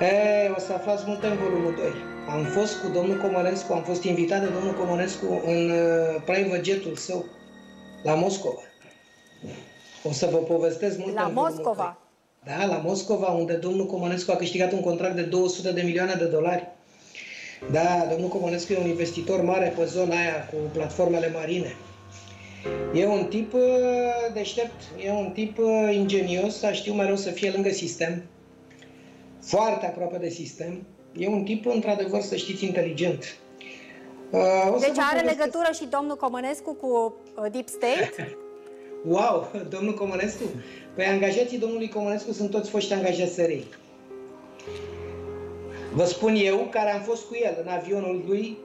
E, o să aflați multe în volumul 2. Am fost cu domnul Comănescu, am fost invitat de domnul Comănescu în uh, private jet-ul său la Moscova. O să vă povestesc multe La în volumul Moscova. da, la Moscova, unde domnul Comănescu a câștigat un contract de 200 de milioane de dolari. Da, domnul Comănescu e un investitor mare pe zona aia cu platformele marine. E un tip uh, deștept, e un tip uh, ingenios, a știu mereu să fie lângă sistem, foarte aproape de sistem. E un tip, într-adevăr, să știți, inteligent. Uh, o să Deci vă are povestesc- legătură și domnul Comănescu cu uh, Deep State? Wow, domnul Comănescu? Păi angajații domnului Comănescu sunt toți foști angajați SRI. Vă spun eu, care am fost cu el în avionul lui,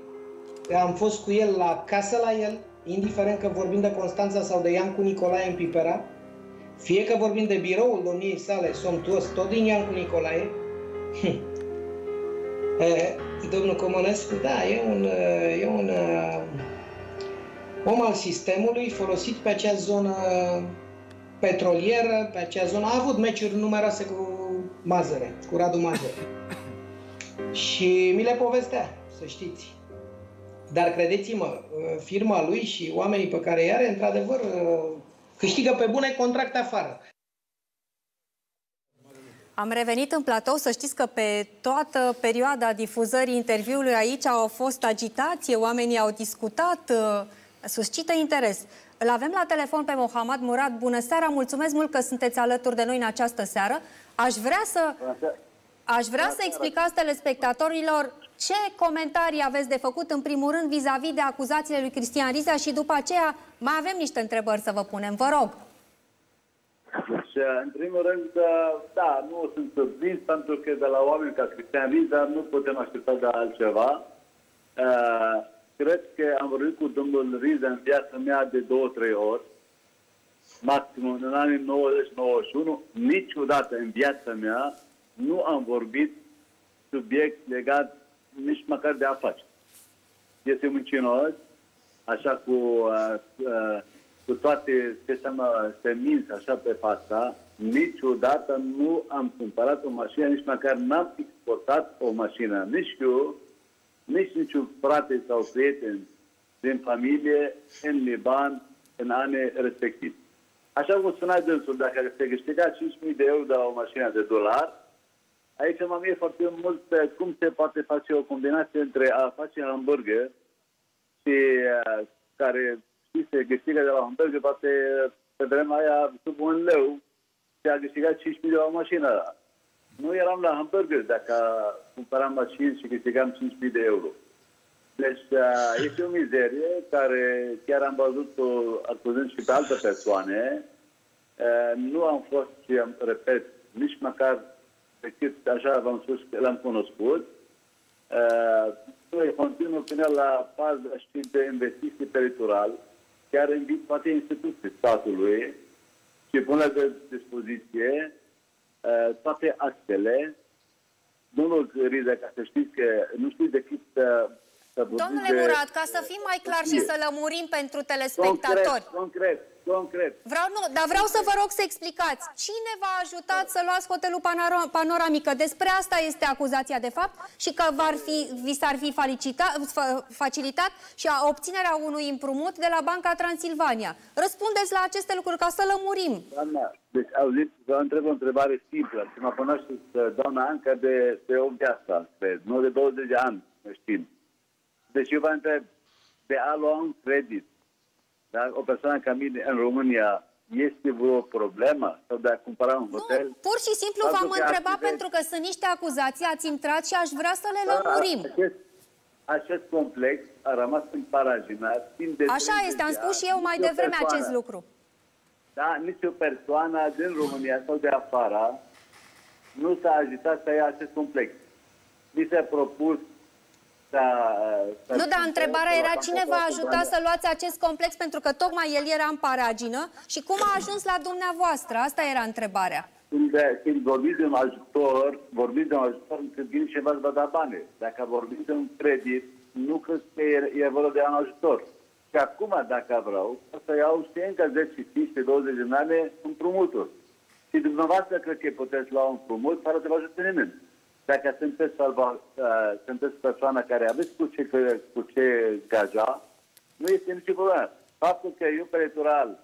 am fost cu el la casă la el, indiferent că vorbim de Constanța sau de Iancu Nicolae în Pipera, fie că vorbim de biroul domniei sale somptuos, tot din Iancu Nicolae, hm. e, domnul Comănescu, da, e un, e un uh, om al sistemului folosit pe acea zonă petrolieră, pe acea zonă. A avut meciuri numeroase cu Mazăre, cu Radu Mazăre. Și mi le povestea, să știți. Dar credeți-mă, firma lui și oamenii pe care îi are, într-adevăr, câștigă pe bune contracte afară. Am revenit în platou, să știți că pe toată perioada difuzării interviului aici au fost agitație, oamenii au discutat uh, suscită interes. Îl avem la telefon pe Mohamed Murad. Bună seara, mulțumesc mult că sunteți alături de noi în această seară. Aș vrea să, aș vrea să explicați telespectatorilor ce comentarii aveți de făcut, în primul rând, vis-a-vis -vis de acuzațiile lui Cristian Riza și după aceea mai avem niște întrebări să vă punem. Vă rog. Deci, în primul rând, da, nu sunt surprins pentru că de la oameni ca Cristian Riza nu putem aștepta de altceva. Uh, cred că am vorbit cu domnul Riza în viața mea de două, trei ori, maxim în anii 90-91, niciodată în viața mea nu am vorbit subiect legat nici măcar de afaceri. Este muncinos, așa cu, uh, uh, cu toate ce înseamnă semințe așa pe fața, niciodată nu am cumpărat o mașină, nici măcar n-am exportat o mașină. Nici eu, nici niciun frate sau prieten din familie în Liban în anii respectivi. Așa cum spunea dânsul, dacă se câștiga 5.000 de euro de la o mașină de dolar, aici mă mie foarte mult pe cum se poate face o combinație între a face hamburger și uh, care știi, se câștigă de la hamburger, poate pe vremea aia sub un leu și a câștigat 5.000 de la o mașină. Nu eram la hamburger dacă cumpăram mașini și câștigam 5.000 de euro. Deci uh, este o mizerie care chiar am văzut-o acuzând și pe alte persoane. Uh, nu am fost, și am, repet, nici măcar decât așa v-am spus că l-am cunoscut. Uh, noi continuă până la faza și de investiții teritorial, chiar invit toate instituții statului și pun la dispoziție uh, toate actele. Domnul Riza, ca să știți că nu știți decât să, să Domnule Murat, ca să fim mai clar și să lămurim pentru telespectatori. Concret, concret concret. Vreau, nu, dar vreau să vă rog să explicați. Cine v-a ajutat să luați hotelul panoramică? Despre asta este acuzația de fapt și că v-ar fi, vi s-ar fi facilitat și a obținerea unui împrumut de la Banca Transilvania. Răspundeți la aceste lucruri ca să lămurim. Doamna, deci auziți, vă întreb o întrebare simplă. Și mă cunoașteți, doamna Anca, de, de 8 de asta, cred, nu de 20 de ani, știm. Deci eu vă întreb, de a lua un credit da? o persoană ca mine în România este vreo problemă sau de a cumpăra un hotel? Nu, pur și simplu v-am întrebat active... pentru că sunt niște acuzații, ați intrat și aș vrea să le da, lămurim. Acest, acest complex a rămas în paraginat timp de Așa este, am spus și eu mai devreme persoană, acest lucru. Da, nici o persoană din România sau de afară nu s-a agitat să ia acest complex. Mi s-a propus da, nu, dar întrebarea era cine v-a ajutat să luați acest complex pentru că tocmai el era în paragină și cum a ajuns la dumneavoastră? Asta era întrebarea. Când, când vorbiți de un ajutor, vorbiți de un ajutor când vine ceva să vă da bani. Dacă vorbiți de un credit, nu cred că e, e vorba de un ajutor. Și acum, dacă vreau, o să iau și încă 10, 15, 20 de ani împrumuturi. Și dumneavoastră cred că puteți lua un împrumut fără să vă ajute nimeni dacă sunteți, salva, uh, sunteți persoana care aveți cu ce, cu ce gaja, nu este nicio problemă. Faptul că eu pe electoral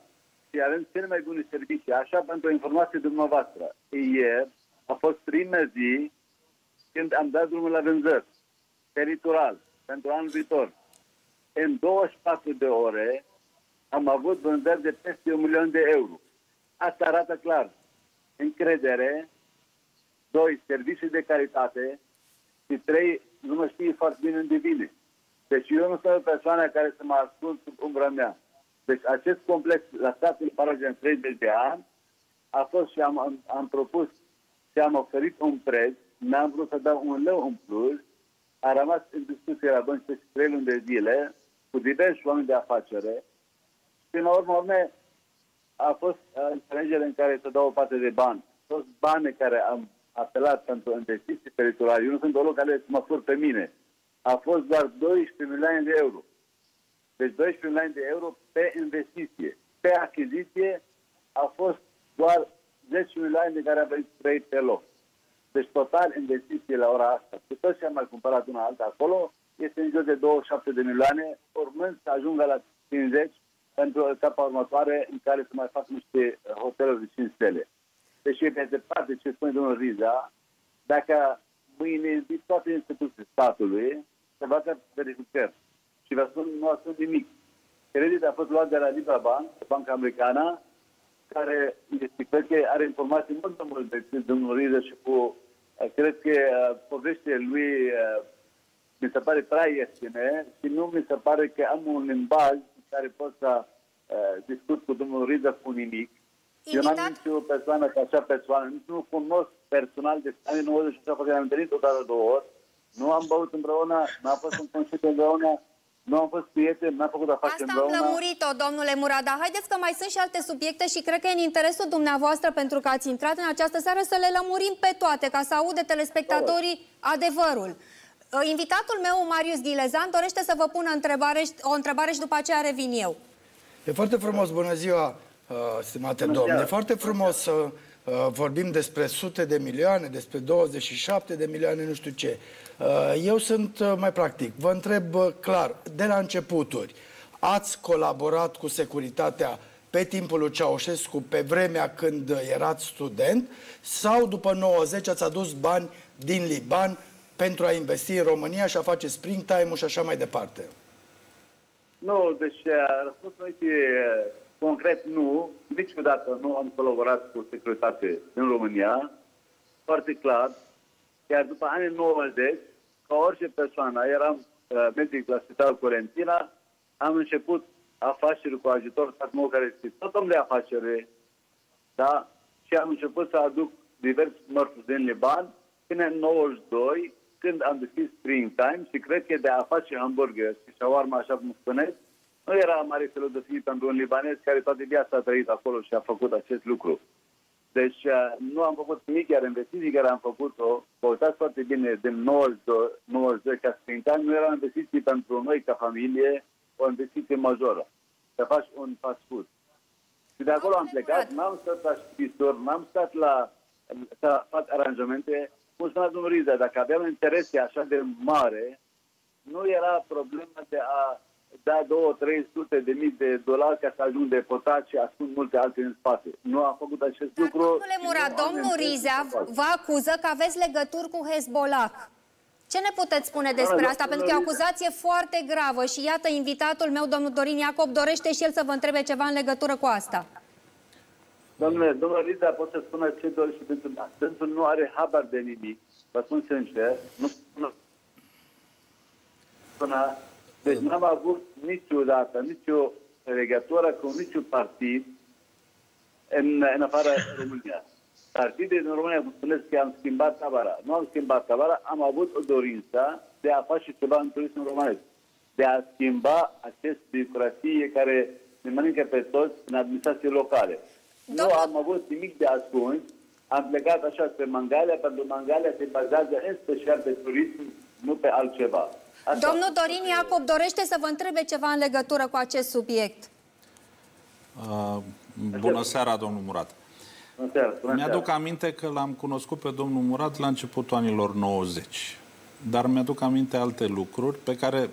și avem cele mai bune servicii, așa pentru informație dumneavoastră, ieri a fost prima zi când am dat drumul la vânzări, teritorial, pentru anul viitor. În 24 de ore am avut vânzări de peste un milion de euro. Asta arată clar. Încredere, Doi, servicii de caritate. Și trei, nu mă știe foarte bine unde vine. Deci eu nu sunt o persoană care să mă ascund sub umbra mea. Deci acest complex la statul Paragen 30 de ani a fost și am, am, am propus și am oferit un preț, n-am vrut să dau un leu în plus, a rămas în discuție la bănci peste trei luni de zile cu diversi oameni de afacere și în urmă a fost înțelegere în care să dau o parte de bani. Toți banii care am apelat pentru investiții teritoriale, eu nu sunt deloc care să măsur pe mine, a fost doar 12 milioane de euro. Deci 12 milioane de euro pe investiție. Pe achiziție a fost doar 10 milioane de care avem trei pe loc. Deci total investiție la ora asta, cu tot ce am mai cumpărat una alta acolo, este în jur de 27 de milioane, urmând să ajungă la 50 pentru etapa următoare în care să mai fac niște hoteluri de 5 stele deși e pe departe ce spune domnul Riza, dacă mâine invit toate instituțiile statului să facă verificări și vă spun, nu a spus nimic. credit a fost luat de la Libra Bank, banca americană, care este, cred că are informații mult mai mult decât domnul Riză și cu, uh, cred că uh, povestea lui uh, mi se pare prea ieftine și nu mi se pare că am un limbaj în care pot să uh, discut cu domnul Riză cu nimic. Eu n-am nicio persoană ca așa persoană, nici nu cunosc personal de anii 96 pentru că am întâlnit o dată două ori. Nu am băut împreună, n-am fost în concert împreună, nu am fost prieteni, n-am făcut afaceri Asta am împreună. lămurit-o, domnule Murada. Haideți că mai sunt și alte subiecte și cred că e în interesul dumneavoastră, pentru că ați intrat în această seară, să le lămurim pe toate, ca să audă telespectatorii adevărul. Uh, Invitatul meu, Marius Ghilezan, dorește să vă pună întrebare, o întrebare și după aceea revin eu. E foarte frumos, bună ziua, uh, stimate Bună domn. ziua. E foarte frumos să uh, vorbim despre sute de milioane, despre 27 de milioane, nu știu ce. Uh, Eu sunt uh, mai practic. Vă întreb uh, clar, de la începuturi, ați colaborat cu securitatea pe timpul lui Ceaușescu, pe vremea când uh, erați student, sau după 90 ați adus bani din Liban pentru a investi în România și a face springtime-ul și așa mai departe? Nu, deci uh, răspunsul este uh, concret nu. Niciodată nu am colaborat cu securitate în România. Foarte clar. Iar după anii 90, ca orice persoană, eram uh, medic la Spitalul Corentina, am început afaceri cu ajutor stat nou care este tot om de afacere, da? Și am început să aduc diverse mărfuri din Liban până în 92, când am deschis Springtime și cred că de a face hamburger și shawarma, așa cum spuneți, nu era mare filozofie pentru un libanez care toată viața a trăit acolo și a făcut acest lucru. Deci uh, nu am făcut nimic, iar investiții care am făcut-o, vă uitați foarte bine, din 92, 92 ca Springtime, nu era o investiție pentru noi ca familie, o investiție majoră. Să faci un fast food. Și de acolo am plecat, n-am stat la spisuri, n-am stat la să fac aranjamente. Cum spunea domnul Riza, dacă aveam interese așa de mare, nu era problema de a da 2-300 de mii de dolari ca să ajung deputat și ascund multe alte în spate. Nu am făcut acest lucru. Domnule Murat, domnul Rizea vă acuză că aveți legături cu Hezbollah. Ce ne puteți spune despre Doamne, asta? Pentru că e o domnule acuzație foarte gravă și iată, invitatul meu, domnul Dorin Iacob, dorește și el să vă întrebe ceva în legătură cu asta. Domnule, domnul Riza pot să spună ce dorește pentru da. Dânsul nu are habar de nimic. Vă spun sincer. Nu, nu. Până, deci n-am avut niciodată, nicio legătură cu niciun partid în, în afara România. Partidele din România, cum spuneți că am schimbat tabara. Nu am schimbat tabara, am avut o dorință de a face ceva în turism românesc. De a schimba acest birocrație care ne mănâncă pe toți în administrații locale. Nu am avut nimic de ascuns. Am plecat așa spre Mangalia, pentru că Mangalia se bazează în special pe turism, nu pe altceva. Asta Domnul Dorin Iacob dorește să vă întrebe ceva în legătură cu acest subiect. Uh, bună seara, domnul Murat. Bună seara, bună Mi-aduc seara. aminte că l-am cunoscut pe domnul Murat la începutul anilor 90. Dar mi-aduc aminte alte lucruri pe care,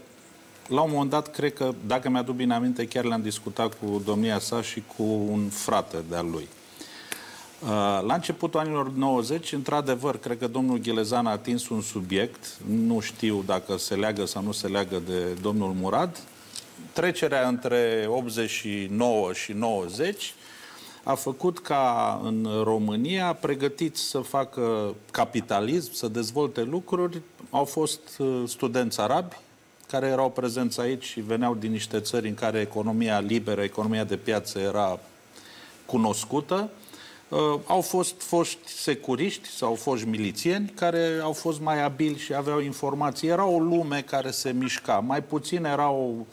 la un moment dat, cred că, dacă mi-aduc bine aminte, chiar le-am discutat cu domnia sa și cu un frate de-al lui. Uh, La începutul anilor 90, într-adevăr, cred că domnul Ghelezan a atins un subiect, nu știu dacă se leagă sau nu se leagă de domnul Murad, trecerea între 89 și 90 a făcut ca în România, pregătiți să facă capitalism, să dezvolte lucruri, au fost uh, studenți arabi care erau prezenți aici și veneau din niște țări în care economia liberă, economia de piață era cunoscută. Uh, au fost foști securiști sau foști milițieni care au fost mai abili și aveau informații. Era o lume care se mișca. Mai puțin erau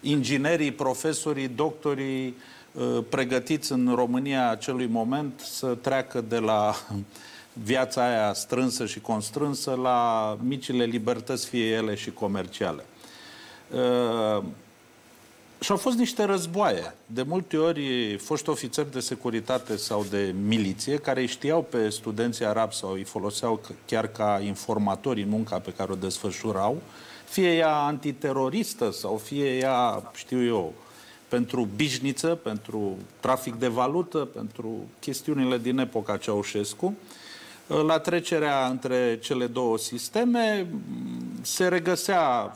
inginerii, profesorii, doctorii uh, pregătiți în România acelui moment să treacă de la viața aia strânsă și constrânsă la micile libertăți, fie ele și comerciale. Uh, și au fost niște războaie. De multe ori, foști ofițeri de securitate sau de miliție, care îi știau pe studenții arabi sau îi foloseau c- chiar ca informatori în munca pe care o desfășurau, fie ea antiteroristă sau fie ea, știu eu, pentru bișniță, pentru trafic de valută, pentru chestiunile din epoca Ceaușescu, la trecerea între cele două sisteme se regăsea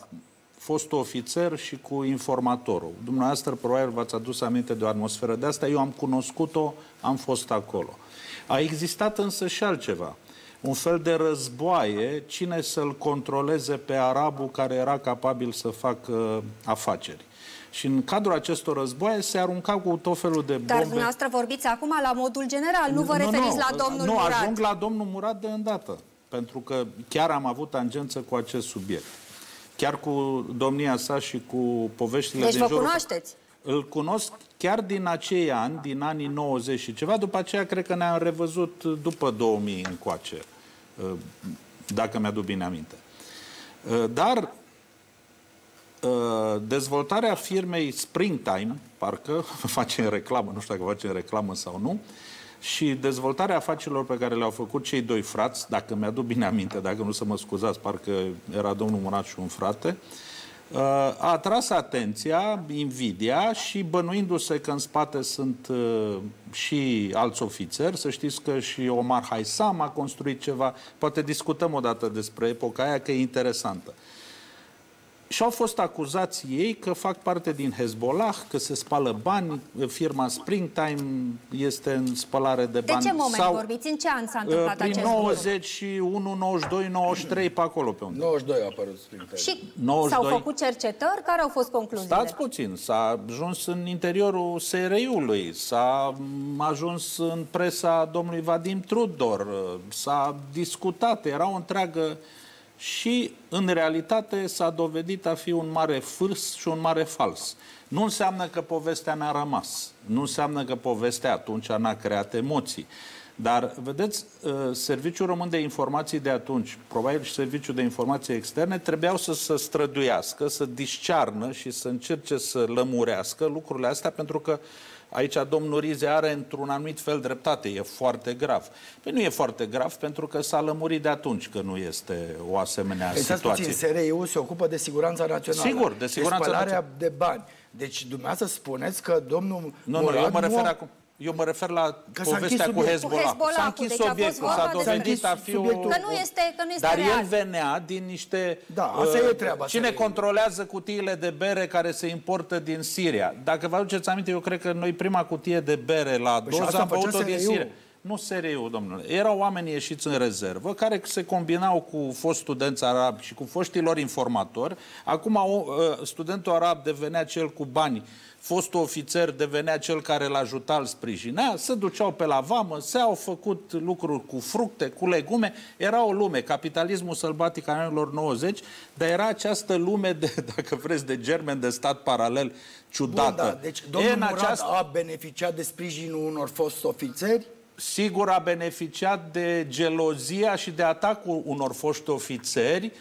fostul ofițer și cu informatorul. Dumneavoastră probabil v-ați adus aminte de o atmosferă de asta, eu am cunoscut-o, am fost acolo. A existat însă și altceva. Un fel de războaie, cine să-l controleze pe arabul care era capabil să facă afaceri. Și în cadrul acestor războaie se arunca cu tot felul de bombe. Dar dumneavoastră vorbiți acum la modul general, nu vă referiți la domnul nu, Murat. ajung la domnul Murat de îndată, pentru că chiar am avut tangență cu acest subiect. Chiar cu domnia sa și cu poveștile Deci din vă jurul... cunoașteți? Îl cunosc chiar din acei ani, din anii 90 și ceva. După aceea, cred că ne-am revăzut după 2000 încoace, uh, dacă mi-aduc bine aminte. Uh, Dar uh, dezvoltarea firmei Springtime, parcă facem reclamă, nu știu dacă facem reclamă sau nu, și dezvoltarea afacerilor pe care le-au făcut cei doi frați, dacă mi-aduc bine aminte, dacă nu să mă scuzați, parcă era domnul Murat și un frate, uh, a atras atenția, invidia și bănuindu-se că în spate sunt uh, și alți ofițeri, să știți că și Omar Haisam a construit ceva, poate discutăm o dată despre epoca aia, că e interesantă. Și au fost acuzați ei că fac parte din Hezbollah, că se spală bani, firma Springtime este în spălare de De bani. ce moment sau, vorbiți? În ce an s-a uh, întâmplat Prin acest lucru? 91, 92, 93, pe acolo pe unde. 92 a apărut Springtime. Și 92. s-au făcut cercetări? Care au fost concluziile? Stați puțin, s-a ajuns în interiorul SRI-ului, s-a m, ajuns în presa domnului Vadim Trudor, s-a discutat, era o întreagă și în realitate s-a dovedit a fi un mare fârs și un mare fals. Nu înseamnă că povestea n-a rămas, nu înseamnă că povestea atunci n-a creat emoții. Dar, vedeți, uh, Serviciul Român de Informații de atunci, probabil și Serviciul de Informații Externe, trebuiau să se străduiască, să discearnă și să încerce să lămurească lucrurile astea, pentru că aici domnul Rize are într-un anumit fel dreptate, e foarte grav. Păi nu e foarte grav pentru că s-a lămurit de atunci că nu este o asemenea Păi, stați situație. puțin, SRI-ul se ocupă de siguranța națională. Sigur, de siguranța spălarea națională. de bani. Deci dumneavoastră spuneți că domnul Nu, nu, Murat eu mă refer a- acum. Eu mă refer la Că s-a închis povestea cu subiectul. Hezbollah. Cu Hezbollah, S-a închis deci a fost subiectul, vorba s-a despre- dovedit a fi o... Că nu este, că nu este Dar real. el venea din niște... Da, asta uh, e treaba, Cine asta e. controlează cutiile de bere care se importă din Siria? Dacă vă aduceți aminte, eu cred că noi prima cutie de bere la Păi și doză asta am făcea băut-o din SRI-ul. Siria. Nu SRI-ul, domnule. Erau oameni ieșiți în rezervă care se combinau cu fost studenți arabi și cu foștilor informatori. Acum o, uh, studentul arab devenea cel cu bani, fostul ofițer devenea cel care îl ajuta, îl sprijinea, se duceau pe la vamă, se-au făcut lucruri cu fructe, cu legume. Era o lume, capitalismul sălbatic al anilor 90, dar era această lume, de, dacă vreți, de germen de stat paralel ciudată. Bun, da. Deci domnul E în Murat această- a beneficiat de sprijinul unor foști ofițeri? sigur a beneficiat de gelozia și de atacul unor foști ofițeri, uh,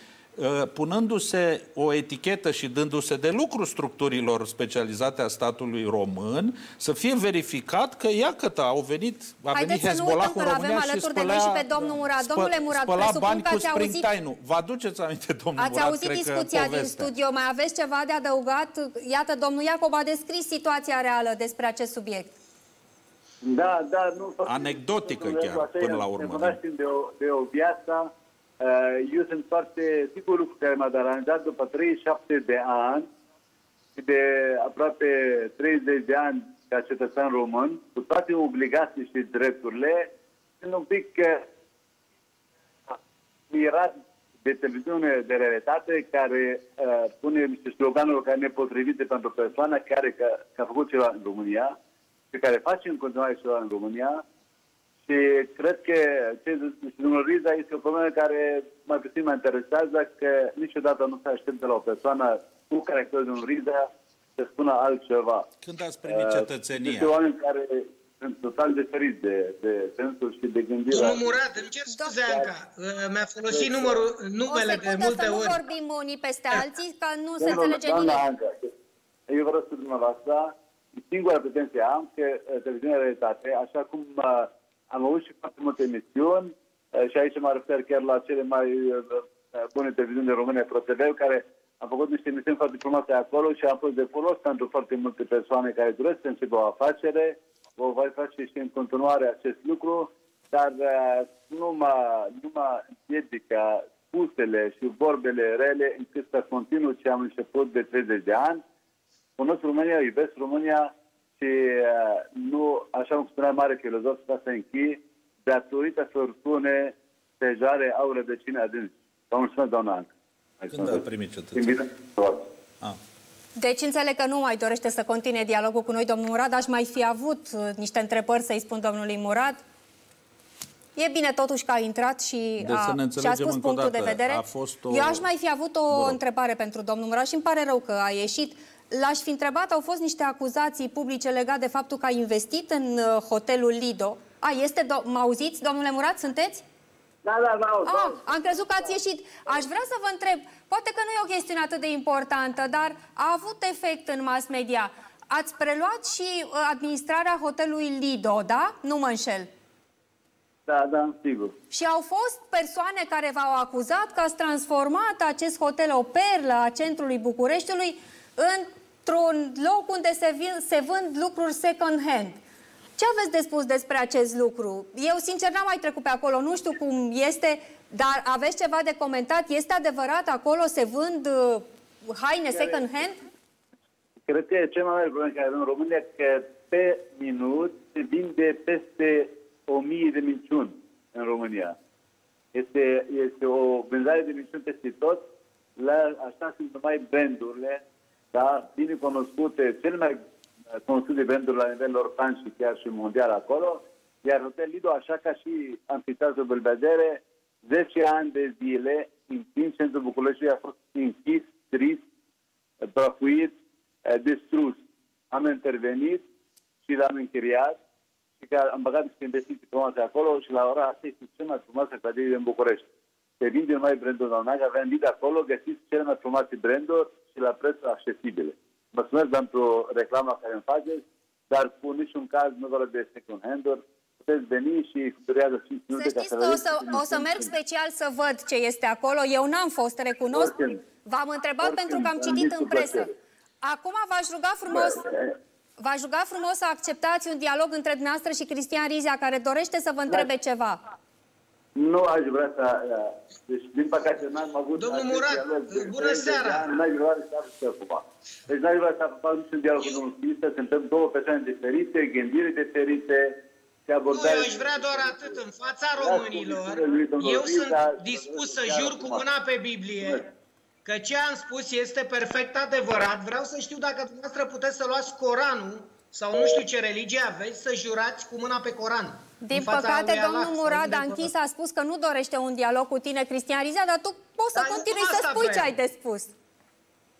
punându-se o etichetă și dându-se de lucru structurilor specializate a statului român, să fie verificat că, iată, au venit, a Haideți venit să nu Hezbollah uităm în că l-avem România și alături de spălea, noi și pe domnul Murat. Domnule Murat, spăla presupun bani că cu ați auzit- Springtime-ul. Vă aduceți aminte, domnul Ați Murat, auzit cred că discuția din povestea. studio, mai aveți ceva de adăugat? Iată, domnul Iacob a descris situația reală despre acest subiect. Da, da, nu... Anecdotică Domnule, chiar, asta e, până la urmă, Ne cunoaștem de o, de o viață. Uh, Eu sunt foarte... Singurul lucru care m-a deranjat după 37 de ani și de aproape 30 de ani ca cetățean român, cu toate obligații și drepturile, sunt un pic uh, mirat de televiziune de realitate care uh, pune niște sloganuri care nepotrivite pentru persoana care că, că a făcut ceva în România și care face în continuare ceva în România și cred că ce zice domnul Riza este o problemă care mai puțin mă interesează că niciodată nu se așteptă la o persoană cu caracterul de domnul Riza să spună altceva. Când ați primit Uh, cetățenia? Este oameni care sunt total diferiți de, de sensul și de gândire. Domnul Murat, îmi cer scuze, Anca. Uh, Mi-a folosit numărul, numele o de secundă multe să nu ori. vorbim unii peste alții, că nu se Domnul- înțelege doamna nimic. Anca, eu vă rog să dumneavoastră, singura pretenție am că uh, televiziunea realitate, așa cum uh, am avut și foarte multe emisiuni, uh, și aici mă refer chiar la cele mai uh, uh, bune televiziuni de România, ProTV, care am făcut niște emisiuni foarte frumoase acolo și am fost de folos pentru foarte multe persoane care doresc să începe o afacere. O voi face și în continuare acest lucru, dar uh, nu mă, nu mă împiedică spusele și vorbele rele încât să continuu ce am început de 30 de ani. Cunosc România, iubesc România și uh, nu, așa cum spunea mare filozof, să închei, datorită fortune, tejare au rădăcini adânci. Vă mulțumesc, doamna Anca. Când a primit cetățenul? Ah. Deci înțeleg că nu mai dorește să continue dialogul cu noi, domnul Murad. Aș mai fi avut uh, niște întrebări să-i spun domnului Murad. E bine totuși că a intrat și Deci să ne a, și a înțelegem spus încă o punctul dată. de vedere. A fost o- Eu aș mai fi avut o întrebare pentru domnul Murad și îmi pare rău că a ieșit. L-aș fi întrebat, au fost niște acuzații publice legate de faptul că a investit în uh, hotelul Lido. A, este, do- mă auziți, domnule Murat, sunteți? Da, da, da. Ah, am crezut că ați ieșit. Aș vrea să vă întreb, poate că nu e o chestiune atât de importantă, dar a avut efect în mass media. Ați preluat și uh, administrarea hotelului Lido, da? Nu mă înșel. Da, da, sigur. Și au fost persoane care v-au acuzat că ați transformat acest hotel, o perlă a centrului Bucureștiului, într-un loc unde se, vin, se vând lucruri second hand. Ce aveți de spus despre acest lucru? Eu, sincer, n-am mai trecut pe acolo, nu știu cum este, dar aveți ceva de comentat? Este adevărat acolo se vând uh, haine second hand? Cred că e cel mai mare problemă care avem în România, că pe minut se vinde peste o mie de minciuni în România. Este, este o vânzare de minciuni peste tot. La, așa sunt numai brandurile, da, bine cunoscute, cel mai uh, cunoscute branduri la nivel european și chiar și mondial acolo. Iar Hotel Lido, așa ca și Amfiteatrul Belvedere, 10 ani de zile, în timp centrul Bucureștiului a fost închis, trist, prăfuit, eh, distrus. Am intervenit și l-am închiriat și că am băgat niște investiții frumoase acolo și la ora asta este cea mai frumoasă clădire din București. Se vinde numai brandul doamna, că avem de acolo, găsiți cele mai frumoase branduri și la prețuri accesibile. Mulțumesc pentru reclama care îmi faceți, dar cu niciun caz nu vorbesc de second hand-uri. Puteți veni și durează 5 minute Să ca știți că o să, o să merg special să văd ce este acolo. Eu n-am fost, recunosc. Oricând. V-am întrebat Oricând, pentru că am am citit zis în cu presă. plăcere. Acum v-aș ruga frumos... V-aș ruga frumos să acceptați un dialog între dumneavoastră și Cristian Rizia, care dorește să vă întrebe ceva. Nu aș vrea să... Deci, din păcate, n-am avut... Domnul acest Murat, dialog de bună 30 de seara! ani, N-aș vrea să fac acum. Deci n-aș vrea să fac niciun dialog cu domnul Cristă. Suntem două persoane diferite, gândiri diferite și Nu, abordare... eu aș vrea doar atât. În fața Da, românilor, spune lui domnul eu sunt Riza, dispus domnul să Riza, jur cu acum. mâna pe Biblie că ce am spus este perfect adevărat. Vreau să știu dacă dumneavoastră puteți să luați Coranul sau nu știu ce religie aveți, să jurați cu mâna pe Coran. Din în fața păcate, lui domnul Allah, sau Murad unde a vă- închis, a spus că nu dorește un dialog cu tine, Cristian Rizia, dar tu poți să Dar eu continui nu să asta spui ce vreau. ai de spus.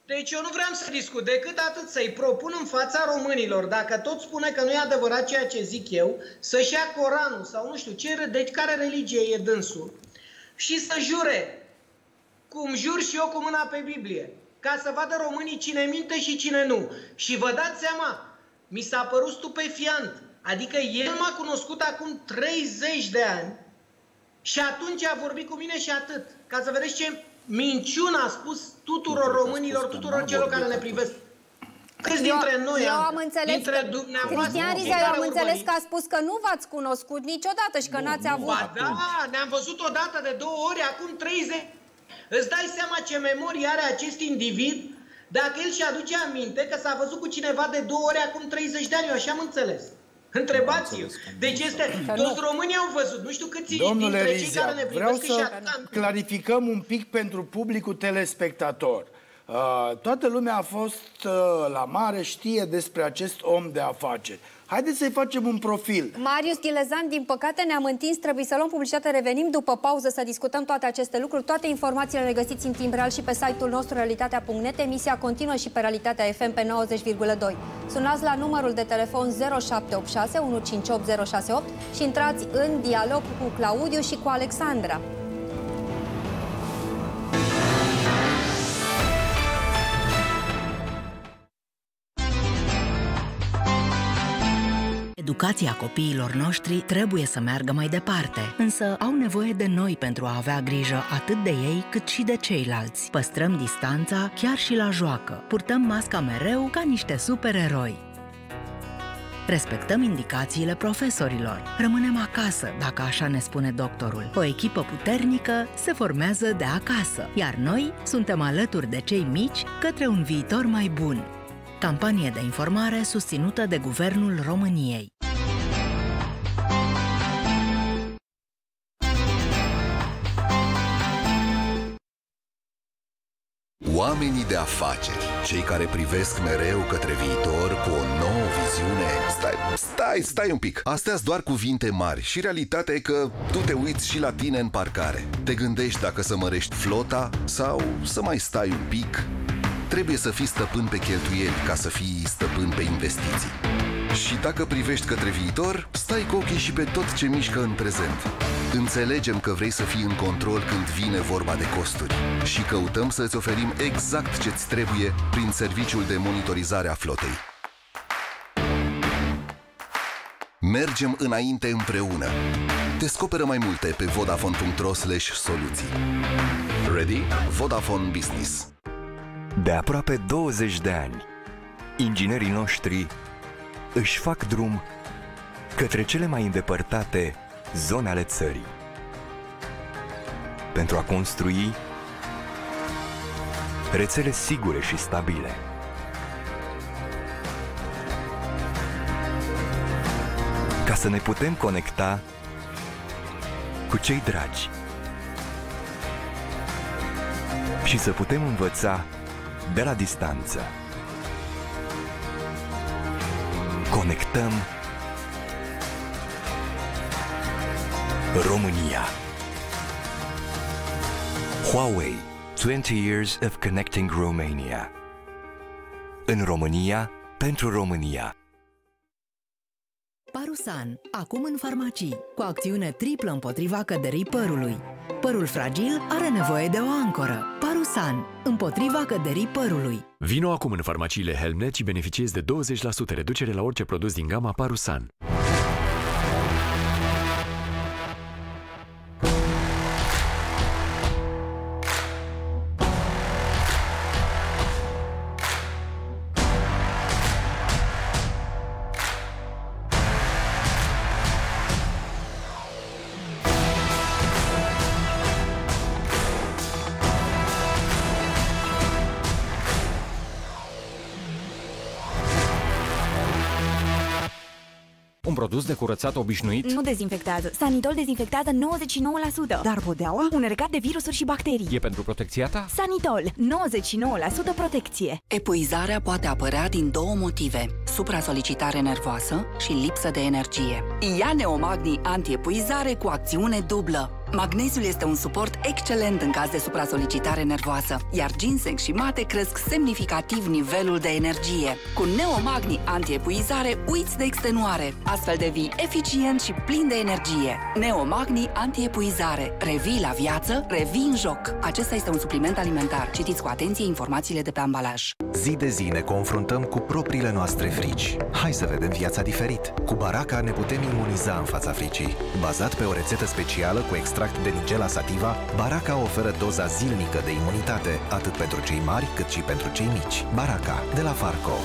Deci eu nu vreau să discut decât atât să-i propun în fața românilor, dacă tot spune că nu e adevărat ceea ce zic eu, să-și ia Coranul sau nu știu ce, deci care religie e dânsul și să jure, cum jur și eu cu mâna pe Biblie, ca să vadă românii cine minte și cine nu. Și vă dați seama, mi s-a părut stupefiant, adică el m-a cunoscut acum 30 de ani și atunci a vorbit cu mine și atât. Ca să vedeți ce minciună a spus tuturor românilor, tuturor celor care ne privesc. Câți dintre noi eu am, am înțeles dintre că, dumneavoastră, Cristian din Rizia, eu care am înțeles urmăriți? că a spus că nu v-ați cunoscut niciodată și că n-ați avut... Ba da, ne-am văzut odată de două ori, acum 30. Îți dai seama ce memorie are acest individ dacă el și aduce aminte că s-a văzut cu cineva de două ori acum 30 de ani, eu așa am înțeles. Întrebați-o. Deci este, toți românii au văzut, nu știu câți Domnule dintre cei Rizia, care ne vreau privesc și să atâta clarificăm un pic pentru publicul telespectator. Uh, toată lumea a fost uh, la mare, știe despre acest om de afaceri. Haideți să-i facem un profil. Marius Ghilezan, din păcate ne-am întins, trebuie să luăm publicitate, revenim după pauză să discutăm toate aceste lucruri. Toate informațiile le găsiți în timp real și pe site-ul nostru realitatea.net. Emisia continuă și pe Realitatea FM pe 90,2. Sunați la numărul de telefon 0786 158068 și intrați în dialog cu Claudiu și cu Alexandra. Educația copiilor noștri trebuie să meargă mai departe, însă au nevoie de noi pentru a avea grijă atât de ei cât și de ceilalți. Păstrăm distanța chiar și la joacă. Purtăm masca mereu ca niște supereroi. Respectăm indicațiile profesorilor. Rămânem acasă, dacă așa ne spune doctorul. O echipă puternică se formează de acasă, iar noi suntem alături de cei mici către un viitor mai bun. Campanie de informare susținută de Guvernul României. Oamenii de afaceri, cei care privesc mereu către viitor cu o nouă viziune. Stai, stai, stai un pic. Astea sunt doar cuvinte mari și realitatea e că tu te uiți și la tine în parcare. Te gândești dacă să mărești flota sau să mai stai un pic. Trebuie să fii stăpân pe cheltuieli ca să fii stăpân pe investiții. Și dacă privești către viitor, stai cu ochii și pe tot ce mișcă în prezent. Înțelegem că vrei să fii în control când vine vorba de costuri și căutăm să-ți oferim exact ce-ți trebuie prin serviciul de monitorizare a flotei. Mergem înainte împreună. Descoperă mai multe pe vodafone.ro soluții. Ready? Vodafone Business. De aproape 20 de ani, inginerii noștri își fac drum către cele mai îndepărtate zone ale țării pentru a construi rețele sigure și stabile. Ca să ne putem conecta cu cei dragi și să putem învăța de la distanță. Conectăm România. Huawei, 20 years of connecting Romania. În România, pentru România. Parusan, acum în farmacii, cu acțiune triplă împotriva căderii părului. Părul fragil are nevoie de o ancoră. Parusan, împotriva căderii părului. Vino acum în farmaciile Helmnet și beneficiezi de 20% reducere la orice produs din gama Parusan. Curățat obișnuit? Nu dezinfectează. Sanitol dezinfectează 99%. Dar podeaua? Un regat de virusuri și bacterii. E pentru protecția ta? Sanitol. 99% protecție. Epuizarea poate apărea din două motive. Supra-solicitare nervoasă și lipsă de energie. Ia Neomagni antiepuizare cu acțiune dublă. Magneziul este un suport excelent în caz de supra-solicitare nervoasă, iar ginseng și mate cresc semnificativ nivelul de energie. Cu Neomagni antiepuizare, uiți de extenuare. Astfel devii eficient și plin de energie. Neomagni antiepuizare. Revii la viață, revii în joc. Acesta este un supliment alimentar. Citiți cu atenție informațiile de pe ambalaj. Zi de zi ne confruntăm cu propriile noastre frici. Hai să vedem viața diferit. Cu Baraca ne putem imuniza în fața fricii. Bazat pe o rețetă specială cu extract de Nigella sativa, Baraca oferă doza zilnică de imunitate, atât pentru cei mari cât și pentru cei mici. Baraca, de la Farco.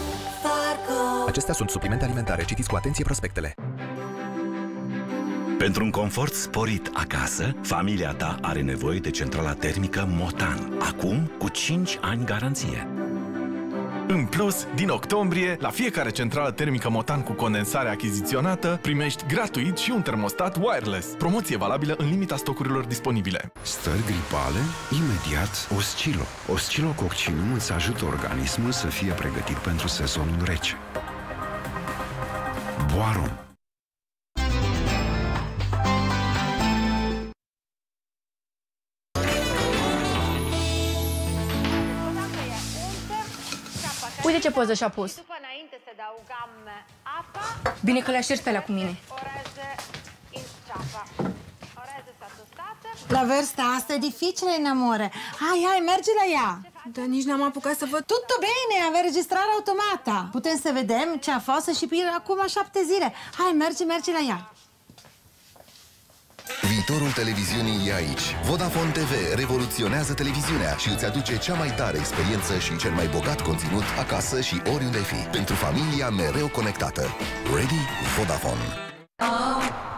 Farco. Acestea sunt suplimente alimentare. Citiți cu atenție prospectele. Pentru un confort sporit acasă, familia ta are nevoie de centrala termică Motan. Acum, cu 5 ani garanție. În plus, din octombrie, la fiecare centrală termică Motan cu condensare achiziționată, primești gratuit și un termostat wireless. Promoție valabilă în limita stocurilor disponibile. Stări gripale? Imediat Oscilo. Oscilococcinum îți ajută organismul să fie pregătit pentru sezonul rece. Boarum. Uite ce poză și-a pus. Bine că le aștepți pe alea cu mine. La vârsta asta e dificil, amore. Hai, hai, mergi la ea. Dar nici n-am apucat să văd... Tutto bene, avea registrare automată. Putem să vedem ce a fost și până acum șapte zile. Hai, mergi, mergi la ea. Viitorul televiziunii e aici. Vodafone TV revoluționează televiziunea și îți aduce cea mai tare experiență și cel mai bogat conținut acasă și oriunde fi. Pentru familia mereu conectată. Ready? Vodafone. Noul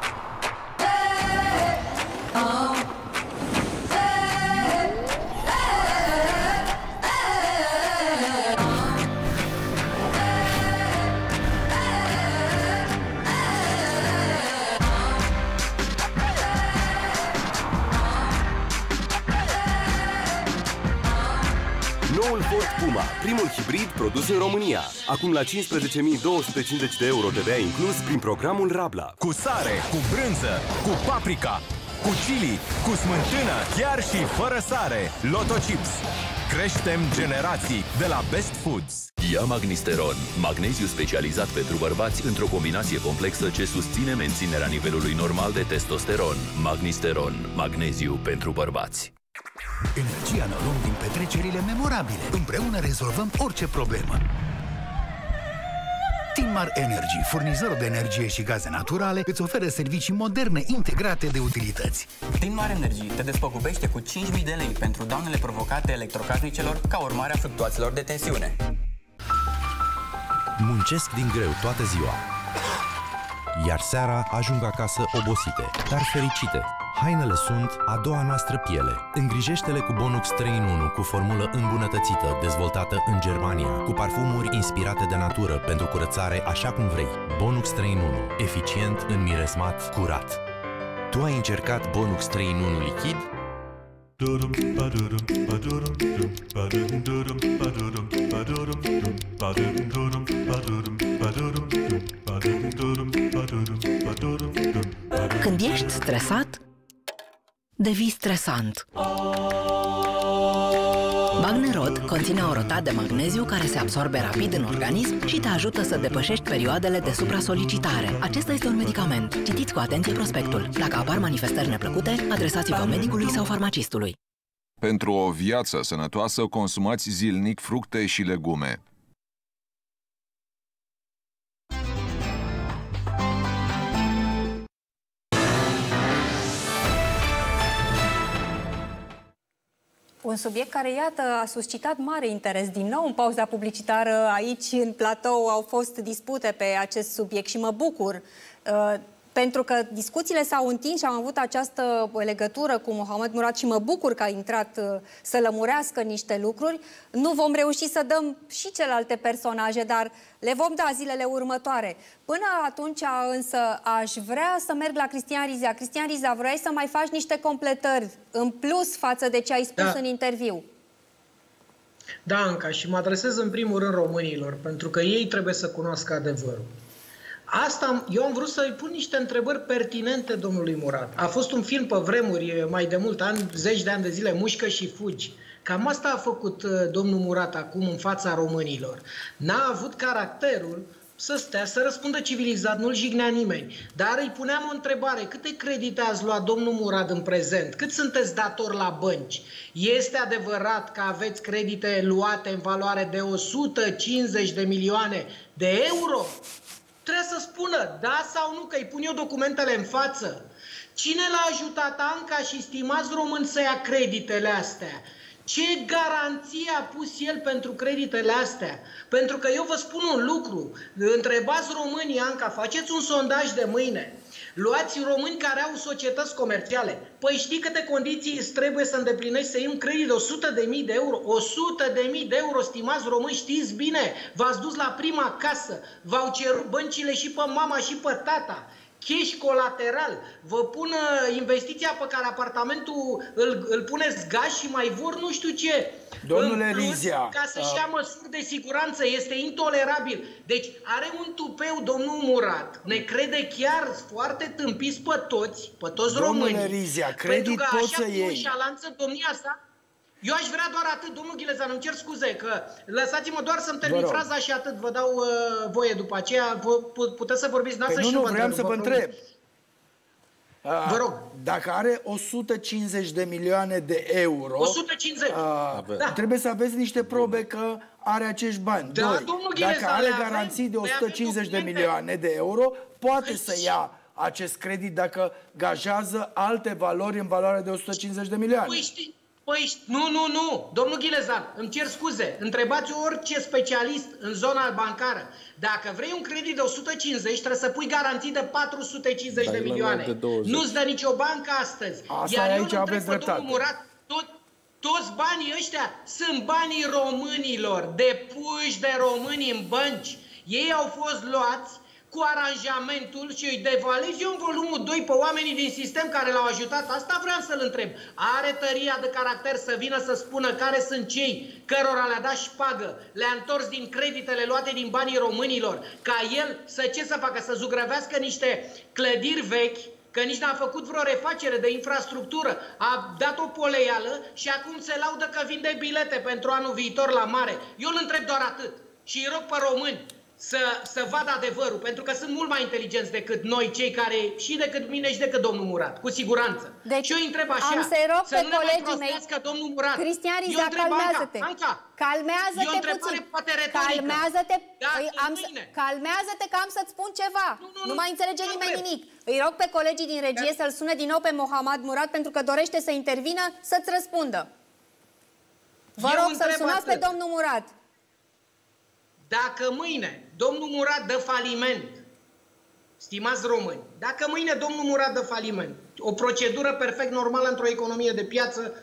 primul hibrid produs în România. Acum la 15.250 de euro TVA inclus prin programul Rabla. Cu sare, cu brânză, cu paprika, cu chili, cu smântână, chiar și fără sare. Loto Chips. Creștem generații de la Best Foods. Ia Magnisteron, magneziu specializat pentru bărbați într-o combinație complexă ce susține menținerea nivelului normal de testosteron. Magnisteron, magneziu pentru bărbați. Energia ne luăm din petrecerile memorabile. Împreună rezolvăm orice problemă. Tinmar Energy, furnizorul de energie și gaze naturale, îți oferă servicii moderne integrate de utilități. Tinmar Energy te despăgubește cu 5.000 de lei pentru daunele provocate electrocasnicelor ca urmare a fluctuațiilor de tensiune. Muncesc din greu toată ziua. Iar seara ajung acasă obosite, dar fericite. Hainele sunt a doua noastră piele. Îngrijește-le cu Bonux 3 în 1 cu formulă îmbunătățită, dezvoltată în Germania, cu parfumuri inspirate de natură pentru curățare așa cum vrei. Bonux 3 în 1. Eficient în miresmat curat. Tu ai încercat Bonux 3 în 1 lichid? Când ești stresat, devii stresant. Magnerod conține o rotat de magneziu care se absorbe rapid în organism și te ajută să depășești perioadele de supra-solicitare. Acesta este un medicament. Citiți cu atenție prospectul. Dacă apar manifestări neplăcute, adresați-vă medicului sau farmacistului. Pentru o viață sănătoasă, consumați zilnic fructe și legume. Un subiect care, iată, a suscitat mare interes din nou în pauza publicitară. Aici, în platou, au fost dispute pe acest subiect și mă bucur uh, pentru că discuțiile s-au întins și am avut această legătură cu Mohamed Murat și mă bucur că a intrat uh, să lămurească niște lucruri. Nu vom reuși să dăm și celelalte personaje, dar le vom da zilele următoare. Până atunci însă aș vrea să merg la Cristian Riza. Cristian Riza, vrei să mai faci niște completări în plus față de ce ai spus Da. în interviu? Da, Anca, și mă adresez în primul rând românilor, pentru că ei trebuie să cunoască adevărul. Asta, eu am vrut să-i pun niște întrebări pertinente domnului Murat. A fost un film pe vremuri, mai de mult ani, zeci de ani de zile, Mușcă și fugi. Cam asta a făcut uh, domnul Murat acum în fața românilor. N-a avut caracterul să stea, să răspundă civilizat, nu-l jignea nimeni. Dar îi puneam o întrebare. Câte credite ați luat, domnul Murad, în prezent? Cât sunteți dator la bănci? Este adevărat că aveți credite luate în valoare de 150 de milioane de euro? Trebuie să spună da sau nu, că îi pun eu documentele în față. Cine l-a ajutat Anca și stimați români să ia creditele astea? Ce garanție a pus el pentru creditele astea? Pentru că eu vă spun un lucru, întrebați românii, Anca, faceți un sondaj de mâine, luați români care au societăți comerciale. Păi știi câte condiții îți trebuie să îndeplinești să iei un credit de 100 de mii de euro? 100 de mii de euro, stimați români, știți bine, v-ați dus la prima casă, v-au cerut băncile și pe mama și pe tata cash colateral, vă pun uh, investiția pe care apartamentul îl, îl puneți gaz și mai vor nu știu ce. Domnule În plus, Rizia, Ca să-și uh, ia măsuri de siguranță, este intolerabil. Deci are un tupeu domnul Murat, ne crede chiar foarte tâmpiți pe toți, pe toți Domnule românii. Rizia, pentru credit că poți așa să cum iei. își alanță domnia sa, eu aș vrea doar atât, domnul Ghilezan, îmi cer scuze că lăsați-mă doar să-mi termin Vă rog. fraza și atât, vă dau uh, voie după aceea, vă, pu- puteți să vorbiți Păi noastră nu, și nu, eu vă vreau întrerup, să vă promit. întreb. Vă rog. Dacă are 150 de milioane de euro... 150. a, Da. Trebuie să aveți niște probe că are acești bani. Da, Doi, domnul dacă Ghilezan, are le avem. garanții de Noi avem 150 de documente. milioane de euro, poate să ia acest credit dacă gajează alte valori în valoare de 150 de milioane. Păi știi, Păi, nu, nu, nu. Domnul Ghilezan, îmi cer scuze. Întrebați orice specialist în zona bancară. Dacă vrei un credit de 150, trebuie să pui garanții de 450 Da, de el la milioane. de 20. Nu-ți dă nicio bancă astăzi. Asta Iar e eu aici, îl întreb aveți pe domnul dreptate. Murat, tot, toți banii ăștia sunt banii românilor, depuși de români în bănci. Ei au fost luați cu aranjamentul și îi devalez eu în volumul 2 pe oamenii din sistem care l-au ajutat. Asta vreau să-l întreb. Are tăria de caracter să vină să spună care sunt cei cărora le-a dat șpagă, le-a întors din creditele luate din banii românilor, ca el să ce să facă, să zugrăvească niște clădiri vechi, că nici n-a făcut vreo refacere de infrastructură, a dat o poleială și acum se laudă că vinde bilete pentru anul viitor la mare. Eu îl întreb doar atât și îi rog pe români să, să vadă adevărul, pentru că sunt mult mai inteligenți decât noi, cei care, și decât mine și decât domnul Murat, cu siguranță. Deci, și eu îi întreb așa, am să-i rog să pe nu ne mai colegii mei- prostească domnul Murat. Cristian Eu Riza, întreb calmează-te. Anca, Anca, e o Calmează-te întrebare puțin. poate retorică. Calmează-te. Da, Păi, e am să, mâine. calmează-te că am să-ți spun ceva. Nu, nu, nu mai înțelege nu nimeni cred. nimic. Îi rog pe colegii din regie să-l sune din nou pe Mohamed Murat pentru că dorește să intervină să-ți răspundă. Vă Eu rog să-l întreb sunați pe atât. domnul Murat. Dacă mâine domnul Murat dă faliment, stimați români, dacă mâine domnul Murat dă faliment, o procedură perfect normală într-o economie de piață,